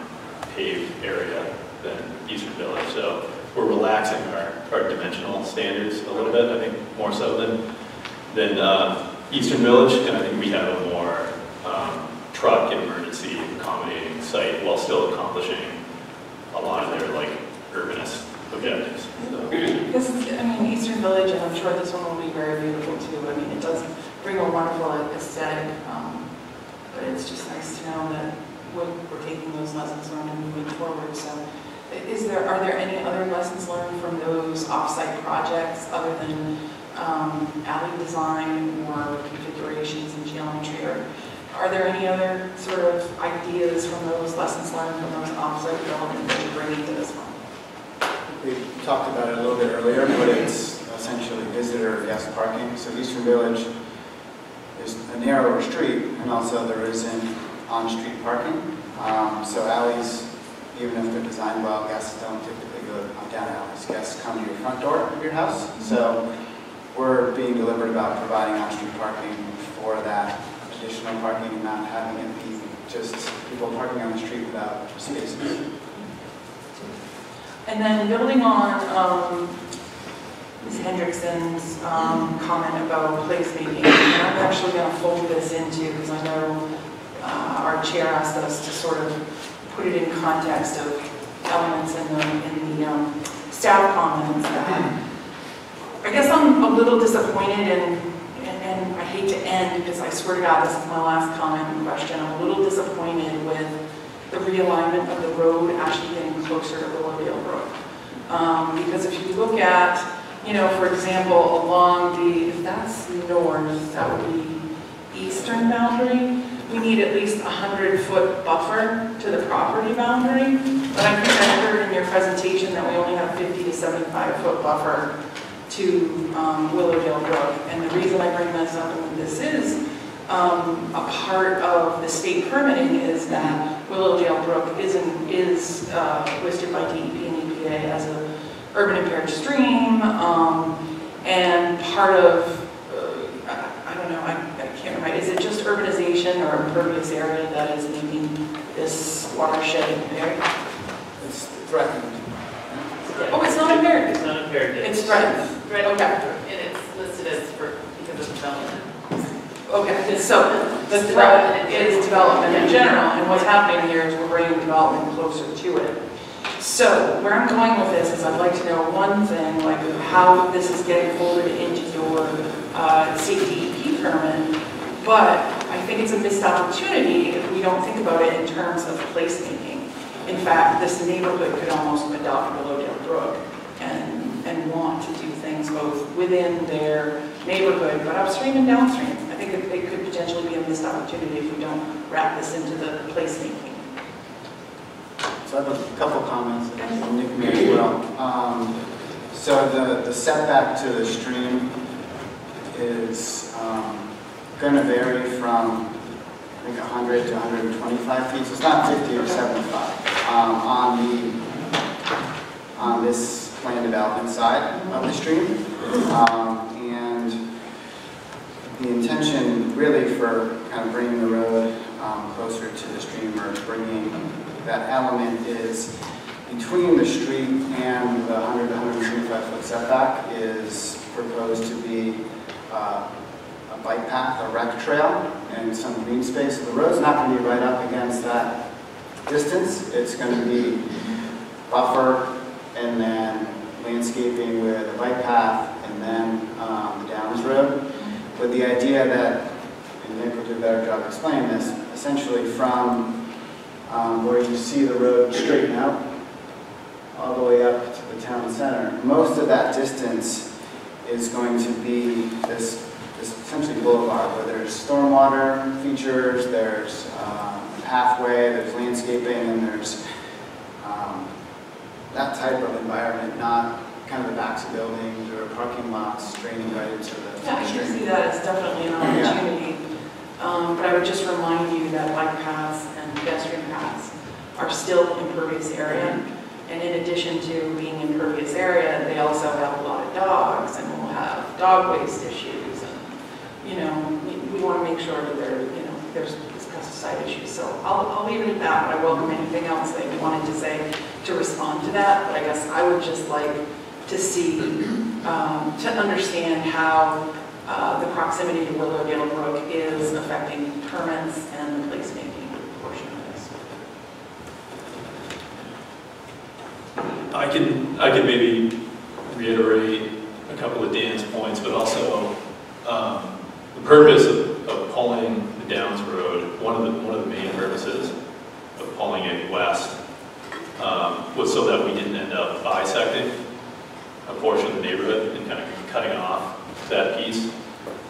paved area than Eastern Village. So we're relaxing our, our dimensional standards a little bit, I think, more so than, than uh, Eastern Village. And I think we have a more um, truck emergency accommodating site while still accomplishing a lot of their like urbanist objectives. So, is, I mean, Eastern Village, and I'm sure this one will be very beautiful too, I mean, it does bring a wonderful aesthetic, um, but it's just nice to know that we're taking those lessons learned and moving forward, so. Is there, are there any other lessons learned from those off-site projects other than, um, alley design or configurations and geometry, or are there any other sort of ideas from those lessons learned from those offsite developments development that you're bringing to this one? We talked about it a little bit earlier, but it's essentially visitor guest parking. So Eastern Village is a narrower street, and also there isn't on-street parking. Um, So alleys, even if they're designed well, guests don't typically go down alleys. Guests come to your front door of your house. So we're being deliberate about providing on-street parking for that additional parking and not having it be just people parking on the street without spaces. And then building on um, Ms. Hendrickson's um, comment about placemaking, and I'm actually going to fold this into, because I know uh, our chair asked us to sort of put it in context of elements in the, in the um, staff comments that I guess I'm a little disappointed and, and and I hate to end because I swear to God, this is my last comment and question. I'm a little disappointed with the realignment of the road actually getting closer to Willowdale Brook. Um, because if you look at, you know, for example, along the, if that's north, that would be eastern boundary, we need at least a hundred foot buffer to the property boundary. But I think I heard in your presentation that we only have fifty to seventy-five foot buffer to um, Willowdale Brook. And the reason I bring this up, and this is um, a part of the state permitting, is that Willowdale Brook isn't, is uh, listed by DEP and EPA as an urban impaired stream. um, And part of, uh, I I don't know, I I is it just urbanization or impervious area that is making this watershed impaired? It's threatened. Oh, it's not impaired, It's not impaired. it's threatened. Right, Okay. and it's listed as for, because of development. Okay, so the threat is development in general, and what's happening here is we're bringing development closer to it. So where I'm going with this is I'd like to know one thing, like how this is getting folded into your uh, CDEP permit, but I think it's a missed opportunity if we don't think about it in terms of placemaking. In fact, this neighborhood could almost adopt Willowdale Brook and, and want to do things both within their neighborhood, but upstream and downstream. I think it, it could potentially be a missed opportunity if we don't wrap this into the placemaking. So I have a couple comments, and Nick may as well. Um, So the the setback to the stream is going to vary from, I think, 100 to 125 feet, so it's not 50 or 75 um, on the, on this land development side of the stream. Um, And the intention really for kind of bringing the road um, closer to the stream or bringing that element is between the street and the 100 to 125 foot setback is proposed to be uh, bike path, a rec trail, and some green space. The road's not going to be right up against that distance. It's going to be buffer and then landscaping with a bike path and then um, Downs Road with the idea that, and Nick will do a better job explaining this, essentially from um, where you see the road straighten out all the way up to the town center. Most of that distance is going to be this, essentially boulevard where there's stormwater features, there's um, pathway, there's landscaping, and there's um, that type of environment, not kind of the backs of buildings or parking lots draining right into the Yeah, I can see that as definitely an opportunity. Um, But I would just remind you that bike paths and pedestrian paths are still impervious area. And in addition to being impervious area, they also have a lot of dogs and will have dog waste issues. You know, we, we want to make sure that there, you know, there's this pesticide issues. So I'll, I'll leave it at that, but I welcome anything else that you wanted to say to respond to that. But I guess I would just like to see, um, to understand how uh, the proximity to Willowdale Brook is affecting permits and the placemaking portion of this. I can, I can maybe reiterate a couple of Dan's points, but also purpose of, of pulling the Downs Road, one of the, one of the main purposes of pulling it west um, was so that we didn't end up bisecting a portion of the neighborhood and kind of cutting off that piece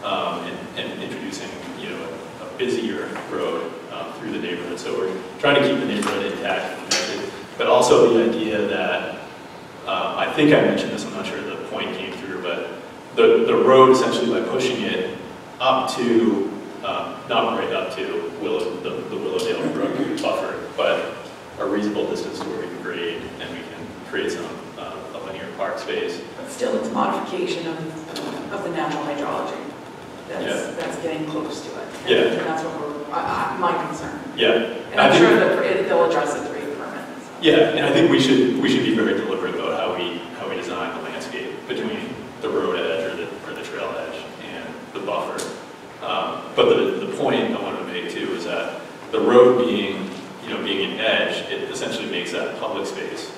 um, and, and introducing, you know, a, a busier road um, through the neighborhood. So we're trying to keep the neighborhood intact and connected, but also the idea that, um, I think I mentioned this, I'm not sure the point came through, but the, the road essentially by pushing it up to, um, not right up to Willow, the, the Willowdale Brook buffer, but a reasonable distance to where we can grade and we can create some, uh, a linear park space. But still, it's modification of, of the natural hydrology Yeah. that's, that's getting close to it. And- Yeah. That's what we're, I- I- my concern. Yeah. And I I'm think- sure that they'll address it through the permits. Yeah, and I think we should, we should be very deliberate about how we, how we design the landscape between the road edge or the, or the trail edge and the buffer. Um, But the, the point I wanted to make too is that the road being, you know, being an edge, it essentially makes that public space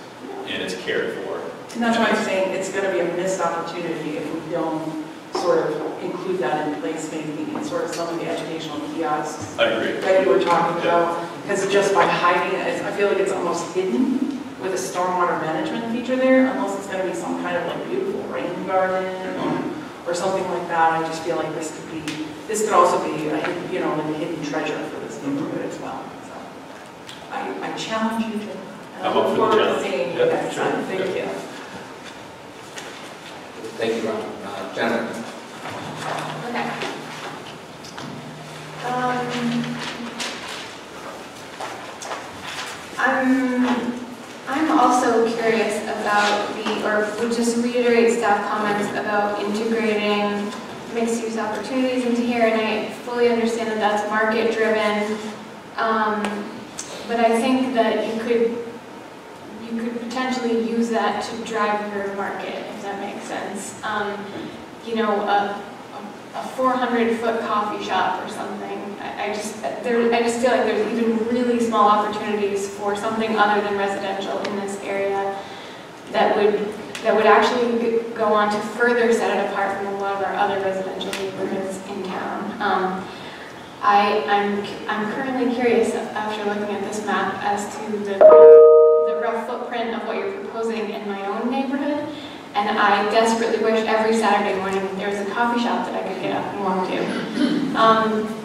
and it's cared for. And that's why I'm saying it's gonna be a missed opportunity if we don't sort of include that in placemaking and sort of some of the educational kiosks I agree. that you were talking about. Because just by hiding it, I feel like it's almost hidden with a stormwater management feature there, unless it's gonna be some kind of like beautiful rain garden or, or something like that. I just feel like this could be, this could also be a, hidden- you know, a hidden treasure for this neighborhood as well, so. I, I challenge you to, and I I'm up look for the forward to challenge. seeing you next sure. time. Thank you. Thank you, Ron. Uh, Janet? Okay. Um, I'm, I'm also curious about the, or would just reiterate staff comments about integrating mixed-use opportunities into here, and I fully understand that that's market-driven. Um, but I think that you could, you could potentially use that to drive your market, if that makes sense. Um, you know, a, a a 400-foot coffee shop or something. I I just, there, I just feel like there's even really small opportunities for something other than residential in this area that would, that would actually go on to further set it apart from a lot of our other residential neighborhoods in town. Um, I, I'm, I'm currently curious after looking at this map as to the, the rough footprint of what you're proposing in my own neighborhood. And I desperately wish every Saturday morning there was a coffee shop that I could get up and walk to. Um,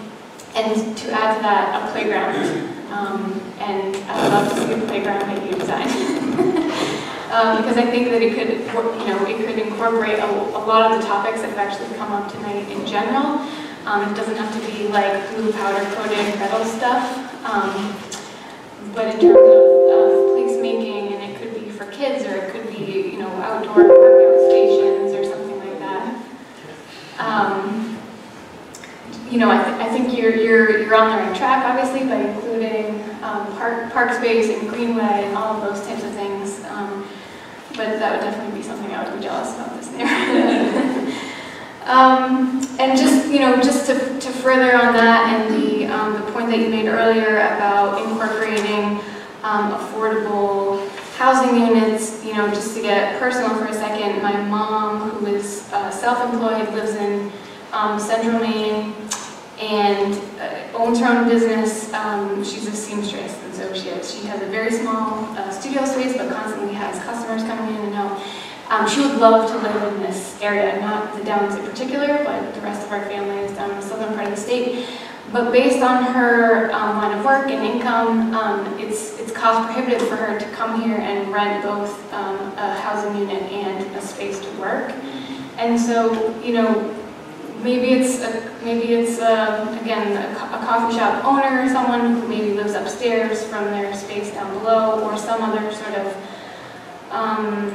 and to add to that, a playground. Um, and I would love to see the playground that you designed. Um, because I think that it could, you know, it could incorporate a, a lot of the topics that have actually come up tonight in general. Um, it doesn't have to be like blue powder coated metal stuff. Um, but in terms of, of placemaking, and it could be for kids, or it could be, you know, outdoor stations or something like that. Um, you know, I, th- I think you're, you're, you're on the right track, obviously, by including um, park, park space and greenway and all of those types of things. But that would definitely be something I would be jealous about this um, and just, you know, just to, to further on that and the, um, the point that you made earlier about incorporating um, affordable housing units, you know, just to get personal for a second, my mom, who is uh, self-employed, lives in um, central Maine, and uh, owns her own business. Um, she's a seamstress, so she has, a very small uh, studio space, but constantly has customers coming in and out. Um, she would love to live in this area, not the Downs in particular, but the rest of our family is down in the southern part of the state. But based on her um, line of work and income, um, it's it's cost prohibitive for her to come here and rent both um, a housing unit and a space to work. And so, you know, maybe it's a, maybe it's um, again a, a coffee shop owner someone who maybe lives upstairs from their space down below, or some other sort of um,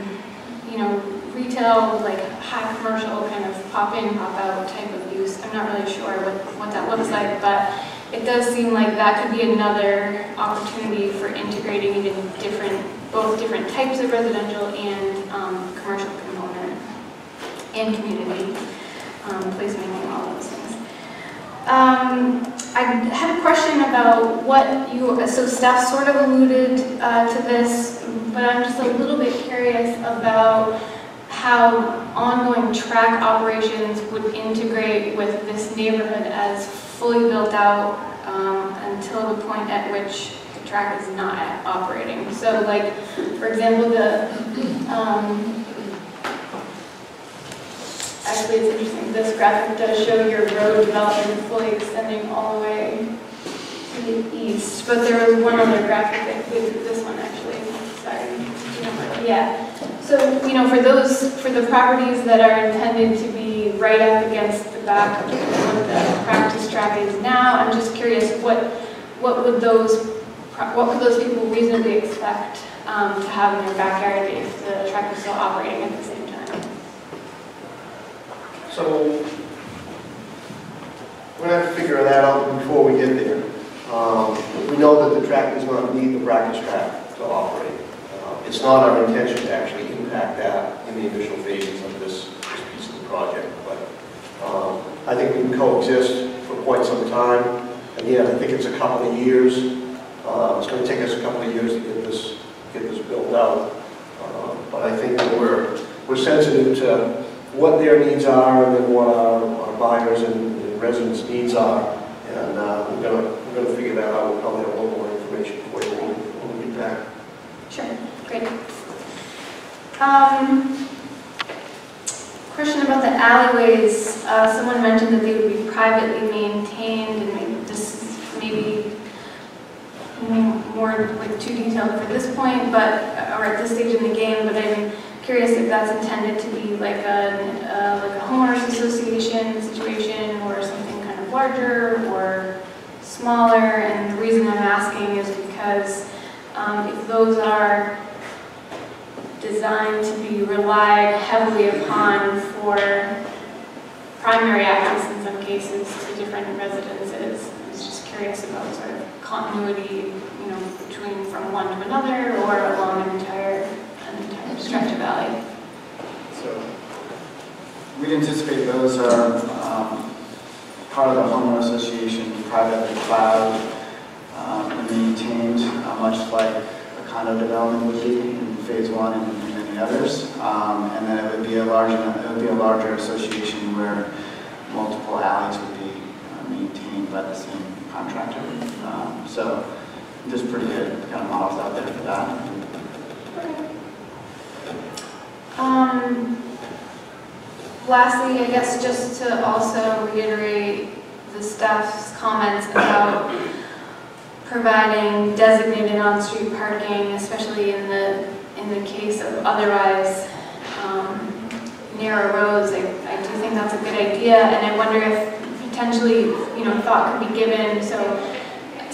you know retail like high commercial kind of pop in pop out type of use. I'm not really sure what what that looks like, but it does seem like that could be another opportunity for integrating even different both different types of residential and um, commercial component and community um, placemaking, all those things. Um, I had a question about what you, so staff sort of alluded uh, to this, but I'm just a little bit curious about how ongoing track operations would integrate with this neighborhood as fully built out um, until the point at which the track is not operating. So like, for example, the, um, Actually, it's interesting, this graphic does show your road development fully extending all the way to the east, but there was one other graphic, that included this one actually, sorry. Yeah, so, you know, for those, for the properties that are intended to be right up against the back of what the practice track is now, I'm just curious, what, what would those, what would those people reasonably expect um, to have in their backyard if the track was still operating at the same? So, we're gonna have to figure that out before we get there. Um, We know that the track does not need the practice track to operate. Uh, It's not our intention to actually impact that in the initial phases of this this piece of the project, but um, I think we can coexist for quite some time. Again, I think it's a couple of years. Uh, It's gonna take us a couple of years to get this, get this built out. Uh, But I think that we're, we're sensitive to what their needs are and then what our, our buyers and and residents' needs are. And uh, we're gonna, we're gonna figure that out. We'll probably have a little more information for you when we- get back. Sure, great. Um, Question about the alleyways. Uh, Someone mentioned that they would be privately maintained, and this is maybe more like too detailed for this point, but, or at this stage in the game, but I'm curious if that's intended to be like a, uh, like a homeowners association situation, or something kind of larger, or smaller, and the reason I'm asking is because um, if those are designed to be relied heavily upon for primary access in some cases to different residences. I was just curious about sort of continuity, you know, between from one to another or along an entire, an entire stretch of alley. So we'd anticipate those are um, part of the homeowner association, privately plowed um, and maintained, uh, much like a condo development would be in phase one and and many others. Um, And then it would be a large, it would be a larger association where multiple alleys would be uh, maintained by the same contractor. Um, So there's pretty good kind of models out there for that. Um, lastly, I guess just to also reiterate the staff's comments about providing designated on-street parking, especially in the, in the case of otherwise um, narrow roads, I, I do think that's a good idea, and I wonder if potentially, you know, thought could be given, so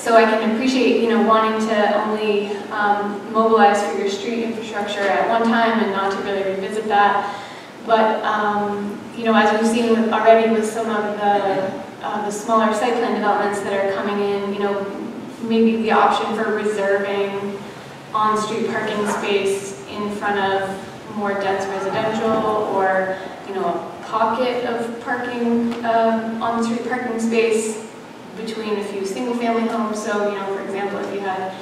so I can appreciate, you know, wanting to only um, mobilize for your street infrastructure at one time and not to really revisit that. But, um, you know, as we've seen already with some of the, uh, the smaller site plan developments that are coming in, you know, maybe the option for reserving on-street parking space in front of more dense residential or, you know, a pocket of parking, um, on-street parking space between a few single-family homes. So, you know, for example, if you had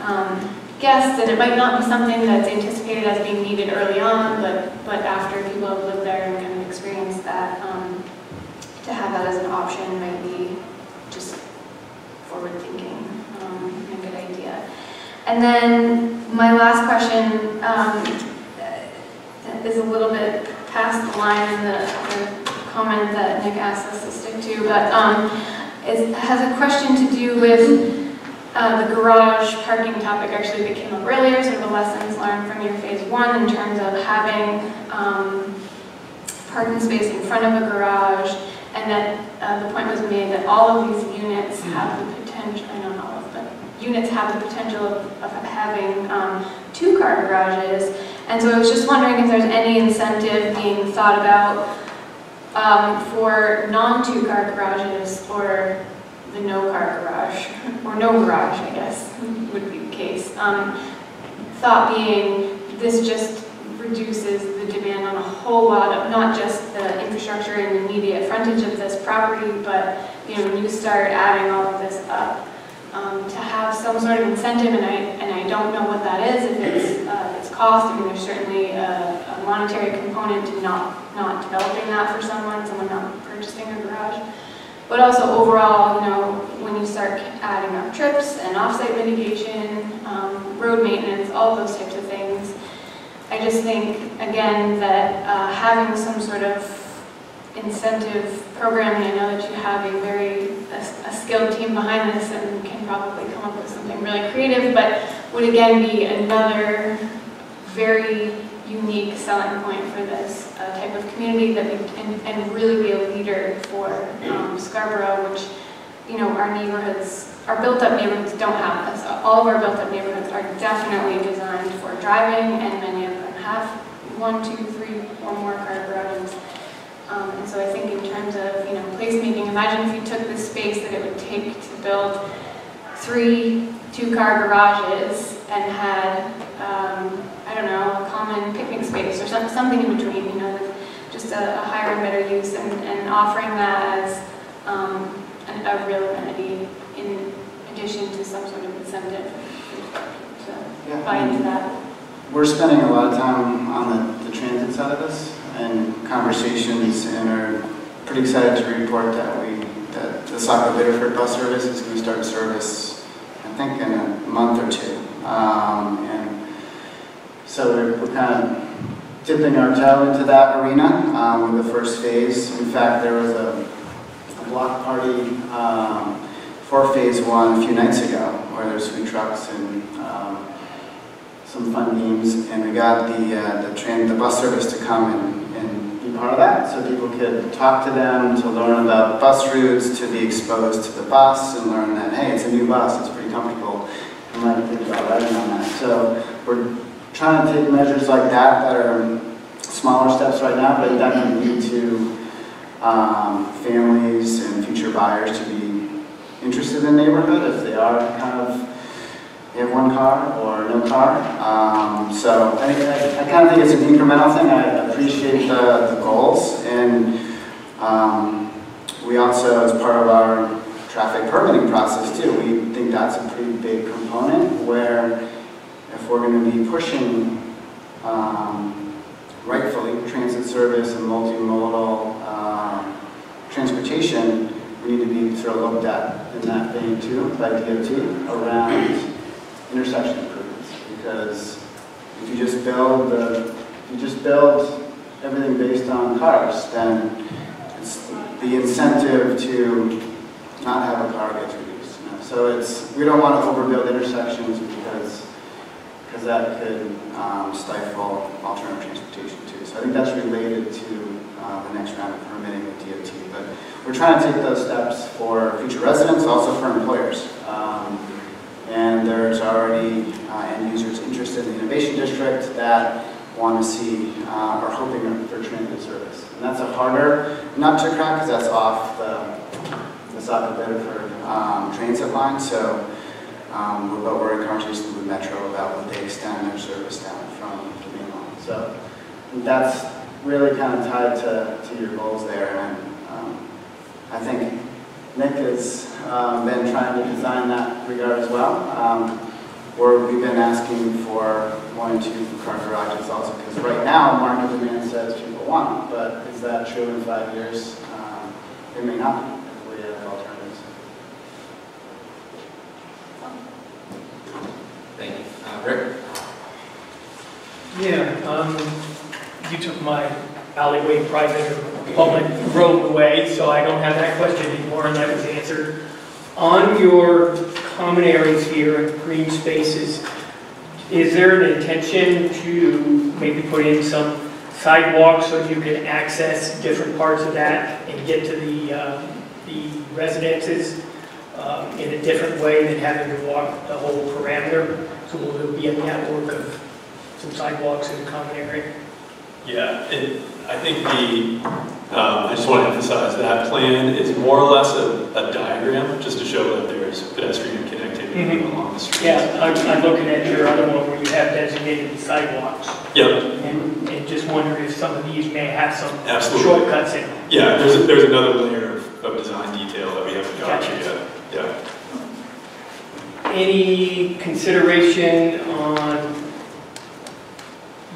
um, guests, and it might not be something that's anticipated as being needed early on, but, but after people have lived there and kind of experienced that, um, to have that as an option might be just forward-thinking, um, and a good idea. And then my last question um, is a little bit past the line in the, the comment that Nick asked us to stick to, but um, is, has a question to do with uh, the garage parking topic actually that came up earlier, sort of the lessons learned from your phase one in terms of having um, parking space in front of a garage, and that uh, the point was made that all of these units have the potential, I know, but units have the potential of, of having um, two-car garages. And so I was just wondering if there's any incentive being thought about um, for non-two-car garages or the no-car garage, or no garage, I guess, would be the case. Um, Thought being, this just reduces the demand on a whole lot of, not just the infrastructure and the immediate frontage of this property, but, you know, when you start adding all of this up, um, to have some sort of incentive, and I, and I don't know what that is, if it's, uh, it's cost, I mean, there's certainly a, a monetary component to not, not developing that for someone, someone not purchasing a garage. But also overall, you know, when you start adding up trips and offsite mitigation, um, road maintenance, all those types of things, I just think, again, that uh, having some sort of incentive programming, I know that you have a very, a a skilled team behind this and can probably come up with something really creative, but would again be another very unique selling point for this uh, type of community that we, and, and really be a leader for um, Scarborough, which, you know, our neighborhoods, our built-up neighborhoods don't have this. All of our built-up neighborhoods are definitely designed for driving, and many of them have one, two, three, or more car garages. Um, and so I think in terms of, you know, placemaking, imagine if you took the space that it would take to build three two-car garages and had, um, I don't know, a common picnic space or some, something in between, you know, with just a, a higher and better use and, and offering that as um, an, a real amenity in addition to some sort of incentive to Yeah. buy into that. We're spending a lot of time on the, the transit side of this and conversations and are pretty excited to report that we, that the Saco Biddeford bus service is going to start service, I think in a month or two. Um, and so we're, we're kind of dipping our toe into that arena um, with the first phase. In fact, there was a, a block party um, for phase one a few nights ago where there's food trucks and um, some fun games, and we got the, uh, the train, the bus service to come and, part of that, so people could talk to them, to learn about bus routes, to be exposed to the bus, and learn that, hey, it's a new bus, it's pretty comfortable, and let them think about riding on that. So we're trying to take measures like that that are smaller steps right now, but definitely lead to um, families and future buyers to be interested in the neighborhood if they are kind of have one car or no car. Um, so I, I, I kind of think it's an incremental thing. I appreciate the, the goals and um, we also, as part of our traffic permitting process too, we think that's a pretty big component where if we're going to be pushing um, rightfully transit service and multimodal um, transportation, we need to be sort of looked at in that vein too by DOT around intersection improvements. Because if you just build the, if you just build everything based on cars, then the incentive to not have a car gets reduced. you know. So it's, we don't want to overbuild intersections because, because that could um, stifle alternative transportation too. So I think that's related to uh, the next round of permitting with DOT. But we're trying to take those steps for future residents, also for employers. Um, And there's already uh, end users interested in the innovation district that want to see, uh, are hoping for transit service. And that's a harder nut to crack because that's off the, the Saco Biddeford um, transit line. So, um, but we're in conversation with Metro about would they extend their service down from the main line. So that's really kind of tied to, to your goals there. And um, I think Nick has um, been trying to design that regard as well. Um, Or we've been asking for one and two car garages also, because right now, market demand says people want them, but is that true in five years? Um, It may not be, if we have alternatives. Thank you. Uh, Rick? Yeah, um, you took my alleyway private or public road away, so I don't have that question anymore, and that was answered. On your common areas here and green spaces, is there an intention to maybe put in some sidewalks so you can access different parts of that and get to the, uh, the residences um, in a different way than having to walk the whole parameter? So will there be a network of some sidewalks in the common area? Yeah, I think the, um, I just want to emphasize that plan is more or less a, a diagram, just to show that there's pedestrian connectivity Mhm. along the streets. Yeah, I'm, I'm looking at your other one where you have designated sidewalks. Yep, And, and just wondering if some of these may have some Absolutely. shortcuts in them. yeah, there's, there's another layer of, of design detail that we haven't got to Gotcha. yet. Yeah. Any consideration on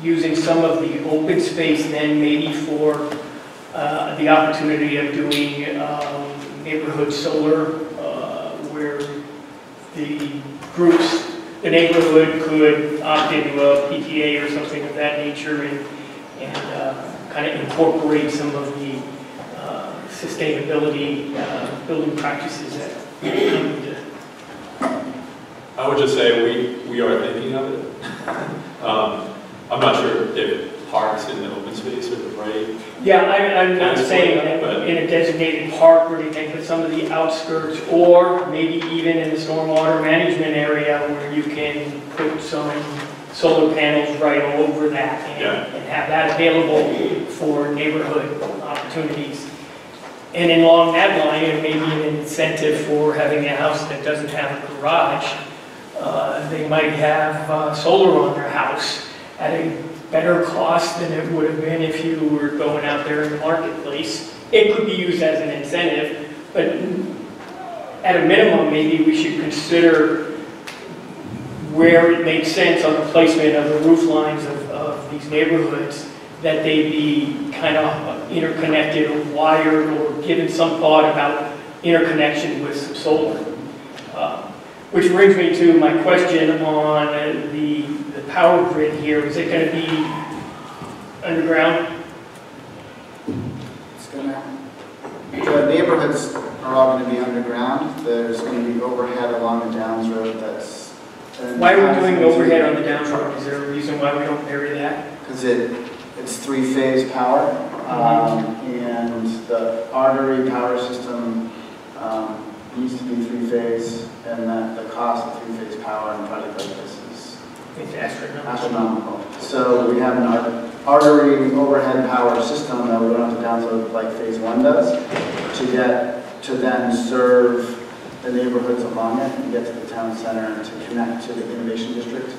using some of the open space then maybe for uh, the opportunity of doing um, neighborhood solar, uh, where the groups, the neighborhood could opt into a PPA or something of that nature and, and kind of incorporate some of the uh, sustainability uh, building practices that I would just say we, we are thinking of it. Um, I'm not sure if parks in the open space are the right, Yeah, I, I'm not saying that, that in a designated park where or anything, but some of the outskirts, or maybe even in the stormwater management area where you can put some solar panels right over that and, Yeah. and have that available for neighborhood opportunities. And in along that line, and maybe an incentive for having a house that doesn't have a garage, uh, they might have uh, solar on their house at a better cost than it would have been if you were going out there in the marketplace. It could be used as an incentive, but at a minimum, maybe we should consider where it makes sense on the placement of the roof lines of, of these neighborhoods, that they be kind of interconnected or wired or given some thought about interconnection with some solar. Uh, Which brings me to my question on the, the power grid here. Is it going to be underground? It's gonna, the neighborhoods are all gonna be underground. There's gonna be overhead along the Downs Road that's. Why are we doing overhead on the Downs Road? Is there a reason why we don't bury that? Because it, it's three-phase power, um, and the artery power system, um, needs to be three-phase, and that the cost of three-phase power in a project like this is It's astronomical. astronomical. So we have an artery overhead power system that we don't have to download like phase one does to get, to then serve the neighborhoods along it and get to the town center and to connect to the innovation district.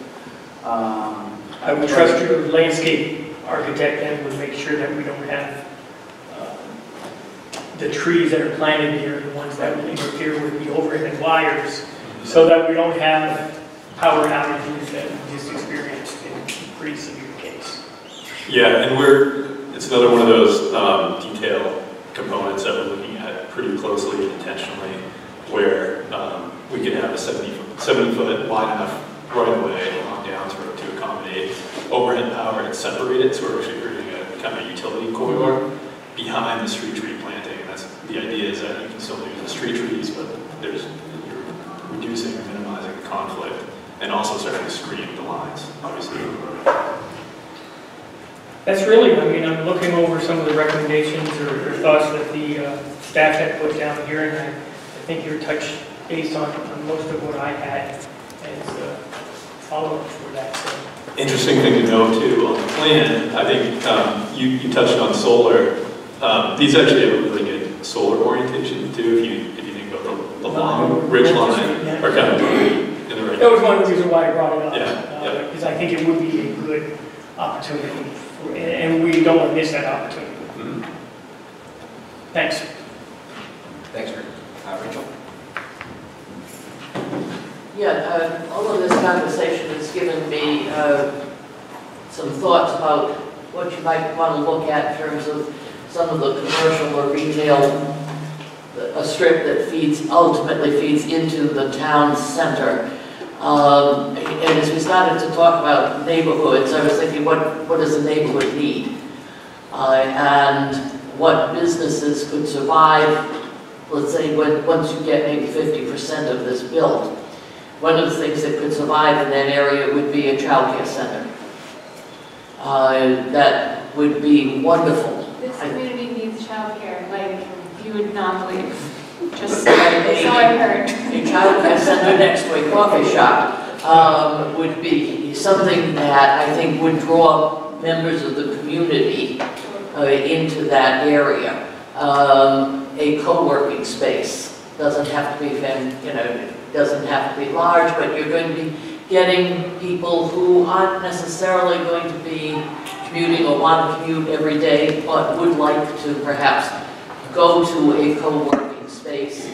Um, I would trust your landscape architect then would make sure that we don't have the trees that are planted here, the ones that will interfere with the overhead wires, so that we don't have power outages that we just experienced in a pretty severe case. Yeah, and we're, it's another one of those um, detail components that we're looking at pretty closely and intentionally, where um, we can have a 70 foot, 70 foot wide enough right of way along Downs Road to accommodate overhead power and separate it, so we're actually creating a kind of utility corridor behind the street tree planting. The idea is that you can still use the street trees, but there's, you're reducing or minimizing the conflict and also starting to screen the lines, obviously. That's really, I mean, I'm looking over some of the recommendations or or thoughts that the uh, staff had put down here, and I I think you're touched based on on most of what I had as uh, follow-up for that, so. Interesting thing to know too, on the plan, I think um, you, you touched on solar. Um, These actually have a really good solar orientation too, if you, if you think about the, the long ridge line, or kind of in the right. That was one reason why I brought it up. Yeah, yeah. Because I think it would be a good opportunity, for- and and we don't want to miss that opportunity. Mhm. Thanks. Thanks, Rick. Uh, Rachel? Yeah, uh, all of this conversation has given me uh, some thoughts about what you might want to look at in terms of some of the commercial or retail, a strip that feeds, ultimately feeds into the town center. Um, And as we started to talk about neighborhoods, I was thinking, what, what does a neighborhood need? Uh, And what businesses could survive, let's say, when, once you get maybe 50% of this built? One of the things that could survive in that area would be a childcare center. Uh, That would be wonderful. This I- community needs childcare, like you would not believe. Just so I heard. A childcare center next to a coffee shop um, would be something that I think would draw members of the community uh, into that area. Um, A co-working space, doesn't have to be, you know, doesn't have to be large, but you're going to be getting people who aren't necessarily going to be commuting or want to commute every day, but would like to perhaps go to a co-working space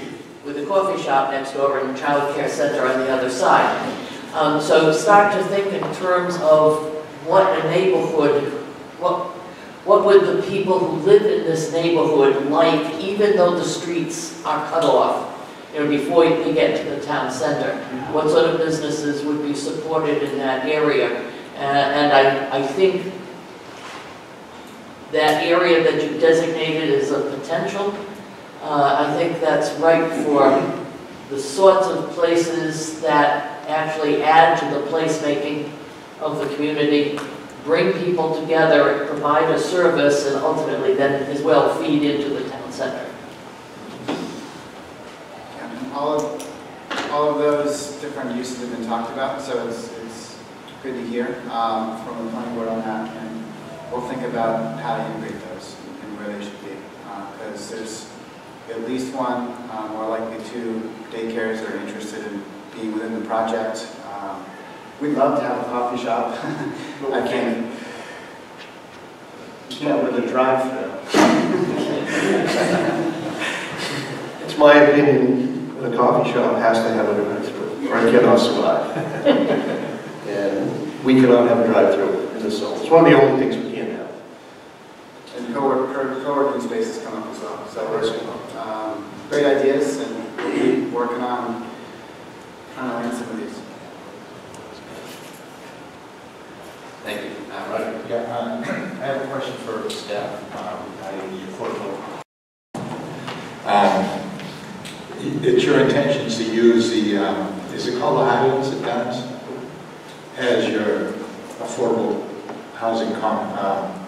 with a coffee shop next door and a childcare center on the other side. Um, so start to think in terms of what a neighborhood, what, what would the people who live in this neighborhood like, even though the streets are cut off, you know, before you get to the town center? What sort of businesses would be supported in that area? Uh, and I, I think that area that you designated as a potential, uh, I think that's right for the sorts of places that actually add to the placemaking of the community, bring people together, provide a service, and ultimately then as well feed into the town center. And all of, all of those different uses have been talked about, so it's, it's good to hear um, from the planning board on that, and we'll think about how to integrate those and where they should be. Because there's at least one, um, more likely two daycares that are interested in being within the project. Um, We'd love to have a coffee shop. I can't, Yeah, with a drive-through. It's my opinion, the coffee shop has to have a drive-through, or it cannot survive. And we cannot have a drive-through in this zone. It's one of the only things we can't have. And co-work, co- co-working spaces come up as well, so we're, um, great ideas, and we'll be working on trying to land some of these. Thank you. Uh, Roger? Yeah, uh, I have a question for staff um, regarding the affordable. Um, It's your intentions to use the, um, is it called the Highlands at Downs? As your affordable housing com- um,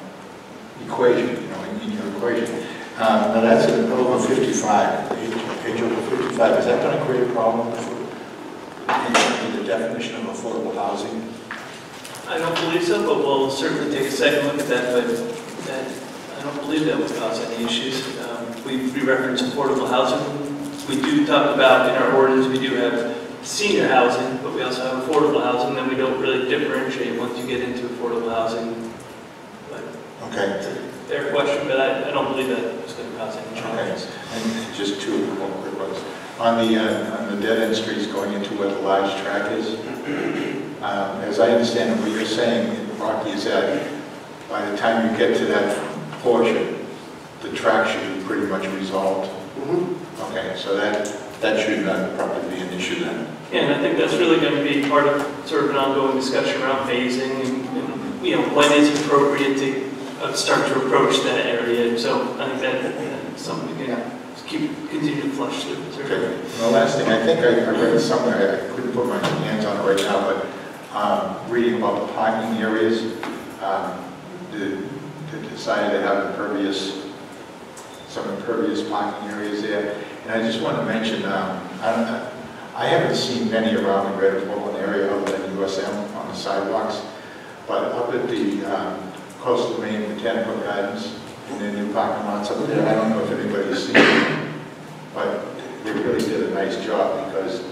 equation, you know, in- in your equation. Um, Now, that's an over 55, age age over 55. Is that going to create a problem for, in the definition of affordable housing? I don't believe so, but we'll certainly take a second look at that, but that, I don't believe that would cause any issues. Um, We we reference affordable housing. We do talk about, in our ordinance, we do have senior housing, but we also have affordable housing, and we don't really differentiate once you get into affordable housing. Okay. fair question, but I, I don't believe that it's going to cause any challenges. And just two more quick ones. On the, uh, on the dead-end streets going into where the large track is, um, as I understand it, what you're saying, Rocky, is that by the time you get to that portion, the track should be pretty much resolved. Okay, so that, that should not probably be an issue then. Yeah, and I think that's really going to be part of sort of an ongoing discussion around phasing and, and, you know, when is appropriate to uh, start to approach that area. And So I think that, that's something we can keep, continue to flush through. Okay, and the last thing, I think I I read somewhere, I couldn't put my hands on it right now, but um, reading about the parking areas, um, they they decided to have impervious, some impervious parking areas there. And I just want to mention, um, I don't know, I haven't seen many around the greater Portland area other than USM on the sidewalks, but up at the um, coastal Maine Botanical Gardens, and then new parking lots up there, I don't know if anybody's seen it, but they really did a nice job because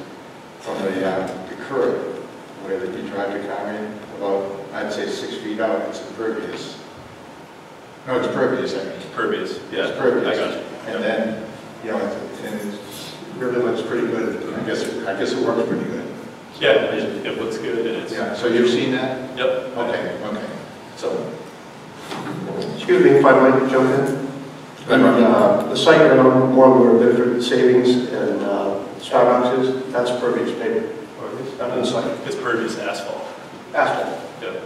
from the, uh, the curb where you drive the car in, about, I'd say six feet out, it's impervious. No, it's pervious, I mean. Pervious, yeah. It's pervious. I got you. And then, you know, and it really looks pretty good. I guess, it- I guess it works pretty good. Yeah, it, it looks good and it's. Yeah, so you've seen that? Yep. Okay, okay. So, Excuse me if I might jump in. The, uh, the site right on Moore where Biddeford Savings and uh, Starbucks is, that's pervious paper. Not inside. It's pervious asphalt. Asphalt. Yep.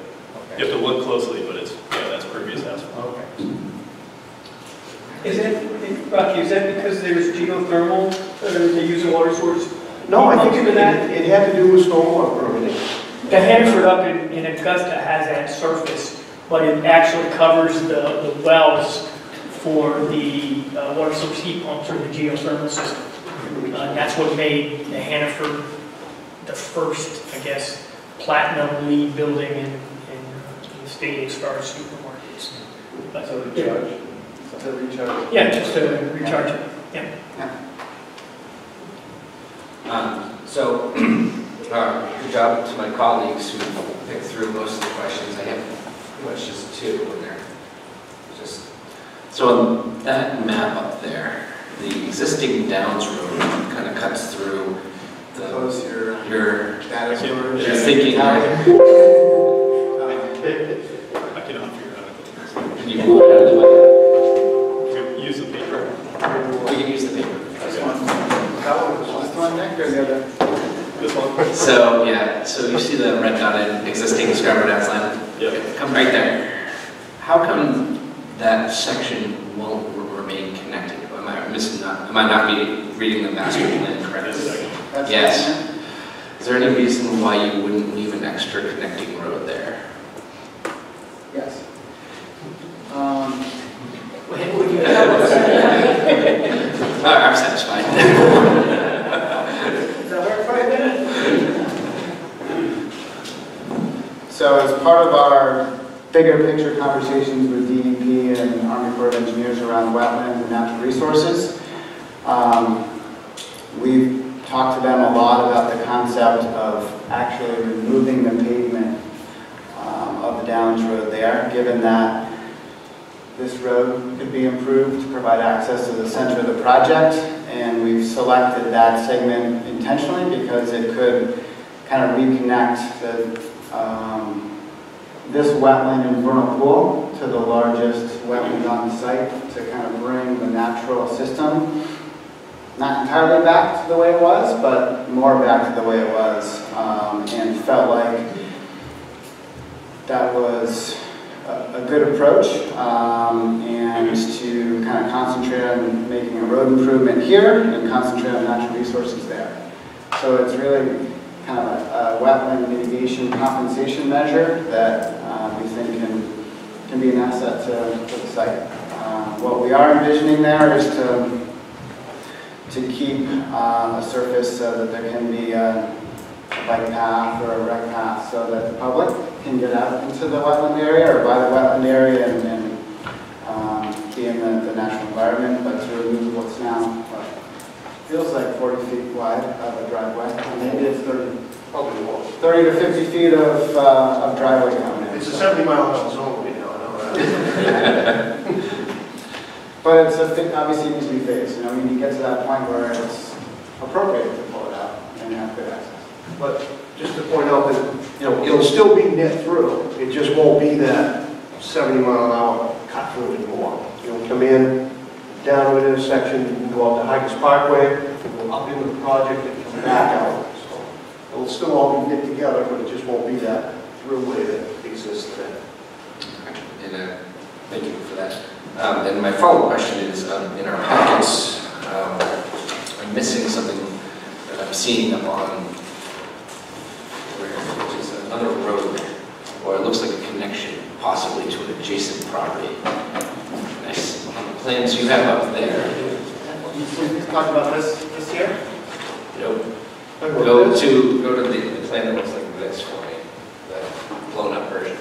You have to look closely, but it's, yeah, that's pervious asphalt. Okay. Is it, Rocky, is that because there's geothermal, uh, they use a water source? No, I think it, that? it had to do with stormwater permitting. The Hannaford up in, in Augusta has that surface, but it actually covers the, the wells for the uh, water source heat pumps or the geothermal system. Uh, that's what made the Hannaford the first, I guess, platinum LEED building in, in uh, the state as far as supermarkets. But- To recharge. To recharge. Yeah, just to recharge it, yeah. Um, So, uh, good job to my colleagues who picked through most of the questions. I have pretty much just two in there. Just, so on that map up there, the existing Downs Road kind of cuts through the, Close your your, data storage. your thinking, I cannot figure out. can you move it out of the way? Use the paper. We can use the paper. This one. That one, this one, Nick, or the other? This one? So, yeah, so you see the red dotted existing Scarborough Downs line? Yep. Come right there. How come that section won't re- remain connected? Am I missing not, am I not reading, reading the master plan correctly? Yes. Is there any reason why you wouldn't leave an extra connecting road there? Yes. Um, Uh, I'm satisfied. So as part of our bigger picture conversations with DEP and Army Corps of Engineers around wetlands and natural resources, um, we've talked to them a lot about the concept of actually removing the pavement um, of the Downs Road there, given that this road could be improved to provide access to the center of the project, and we've selected that segment intentionally because it could kind of reconnect the, um, this wetland in vernal pool to the largest wetland on the site to kind of bring the natural system not entirely back to the way it was, but more back to the way it was, um, and felt like that was a, a good approach, um, and to kind of concentrate on making a road improvement here and concentrate on natural resources there. So it's really kind of a, a wetland mitigation compensation measure that uh, we think can, can be an asset to, to the site. Um, what we are envisioning there is to to keep uh, a surface so that there can be a a bike path or a rec path so that the public can get out into the wetland area or by the wetland area and, and um, be in the, the natural environment, but to remove what's now, feels like 40 feet wide of a driveway. Maybe it's 30, Probably more. 30 to 50 feet of, uh, of driveway coming in. It's a 70 mile an hour zone right know, I know that. But it's a thing, obviously it needs to be phased, you know, when you get to that point where it's appropriate to pull it out and you have good access. But just to point out that, you know, it'll still be knit through. It just won't be that 70 mile an hour cut through anymore. You'll come in, down to an intersection, you can go up to Haigis Parkway, go up into the project and come back out. So It'll still all be knit together, but it just won't be that throughway that exists today. And uh, thank you for that. Um, And my follow-up question is, um, in our packets, um, I'm missing something that I'm seeing up on, which is another road, or it looks like a connection possibly to an adjacent property. Nice. Plans you have up there, You talked about this, this here? nope. Go to, go to the the plan that looks like this for me, the blown-up version.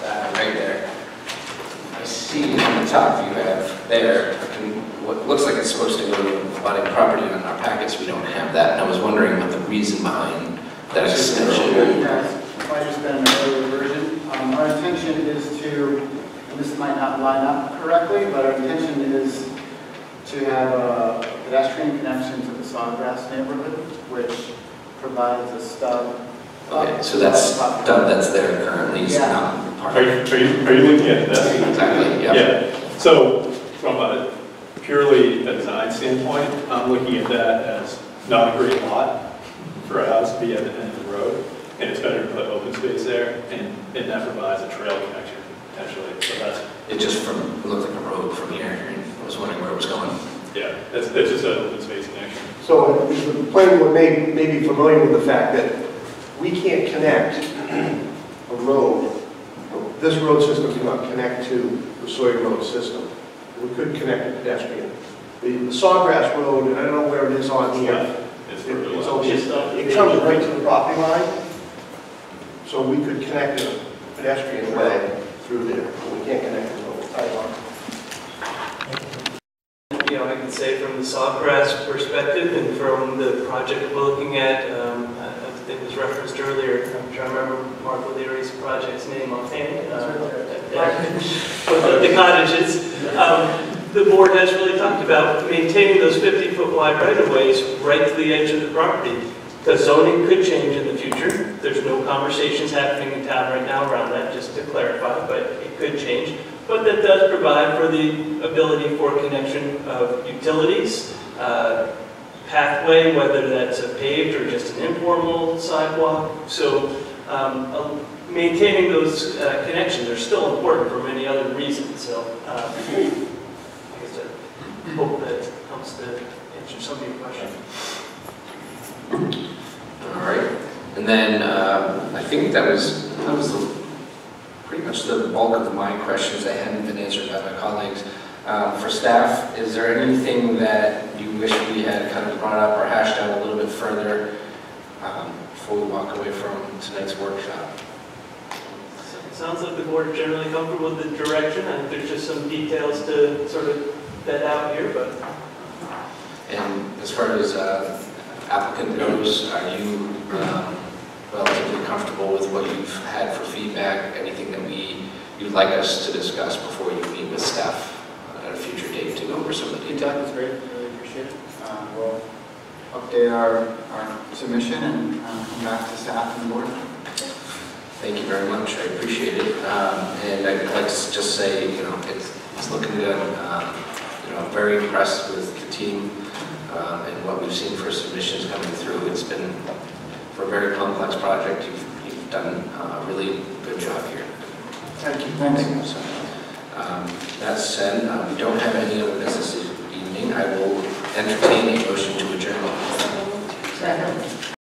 That right there. I see on the top you have there, what looks like it's supposed to go to abutting property on our packets, we don't have that. And I was wondering what the reason behind that extension. Yes, might just been an earlier version. Um, Our intention is to, and this might not line up correctly, but our intention is to have a pedestrian connection to the Sawgrass neighborhood, which provides a stub. Okay, so that's, done. that's there currently, it's Yeah. not part Are of you, it. are you, are you looking at this? Exactly, yeah. Yeah, so from a purely a design standpoint, I'm looking at that as not a great lot for a house to be at the end of the road, and it's better to put open space there, and, and that provides a trail connection potentially, so that's, It just from, it looked like a road from here, and I was wondering where it was going. yeah, that's, that's just an open space connection. So uh, the planning board may, may be familiar with the fact that we can't connect a road, this road system cannot connect to the Sawyer Road system. We could connect a pedestrian. The the Sawgrass Road, and I don't know where it is on here, It's it- really it's well. over- it comes right to the property line. So we could connect a pedestrian way through there, but we can't connect a road sidewalk. You know, I can say from the Sawgrass perspective and from the project we're looking at, um, I I think it was referenced earlier, I'm trying to remember Mark O'Leary's project's name offhand. uh, With the cottages. Um, The board has really talked about maintaining those 50-foot wide right-of-ways right to the edge of the property. Because zoning could change in the future. There's no conversations happening in town right now around that, just to clarify, but it could change. But that does provide for the ability for connection of utilities, uh, pathway, whether that's a paved or just an informal sidewalk. So um, maintaining those uh, connections are still important for many other reasons. So uh, I guess I hope that helps to answer some of your questions. All right, and then, uh, I think that was, that was the- pretty much the bulk of my questions that hadn't been answered by my colleagues. Um, For staff, is there anything that you wish we had kind of brought up or hashed out a little bit further um, before we walk away from tonight's workshop? Sounds like the board is generally comfortable with the direction, and there's just some details to sort of vet out here, but And as far as uh, applicant goes, are you um, relatively comfortable with what you've had for feedback? Anything that we, you'd like us to discuss before you meet with staff at a future date to go over some of the details? was great, really appreciate it. Uh, We'll update our, our submission and uh, come back to staff and board. Thank you very much, I appreciate it. Um, And I'd like to just say, you know, it's, it's looking good. Um, You know, I'm very impressed with the team um, and what we've seen for submissions coming through. It's been, for a very complex project, you've, you've done a really good job here. Thank you. Thanks. So, um, That said, uh, we don't have any other business this evening. I will entertain a motion to adjourn. Second.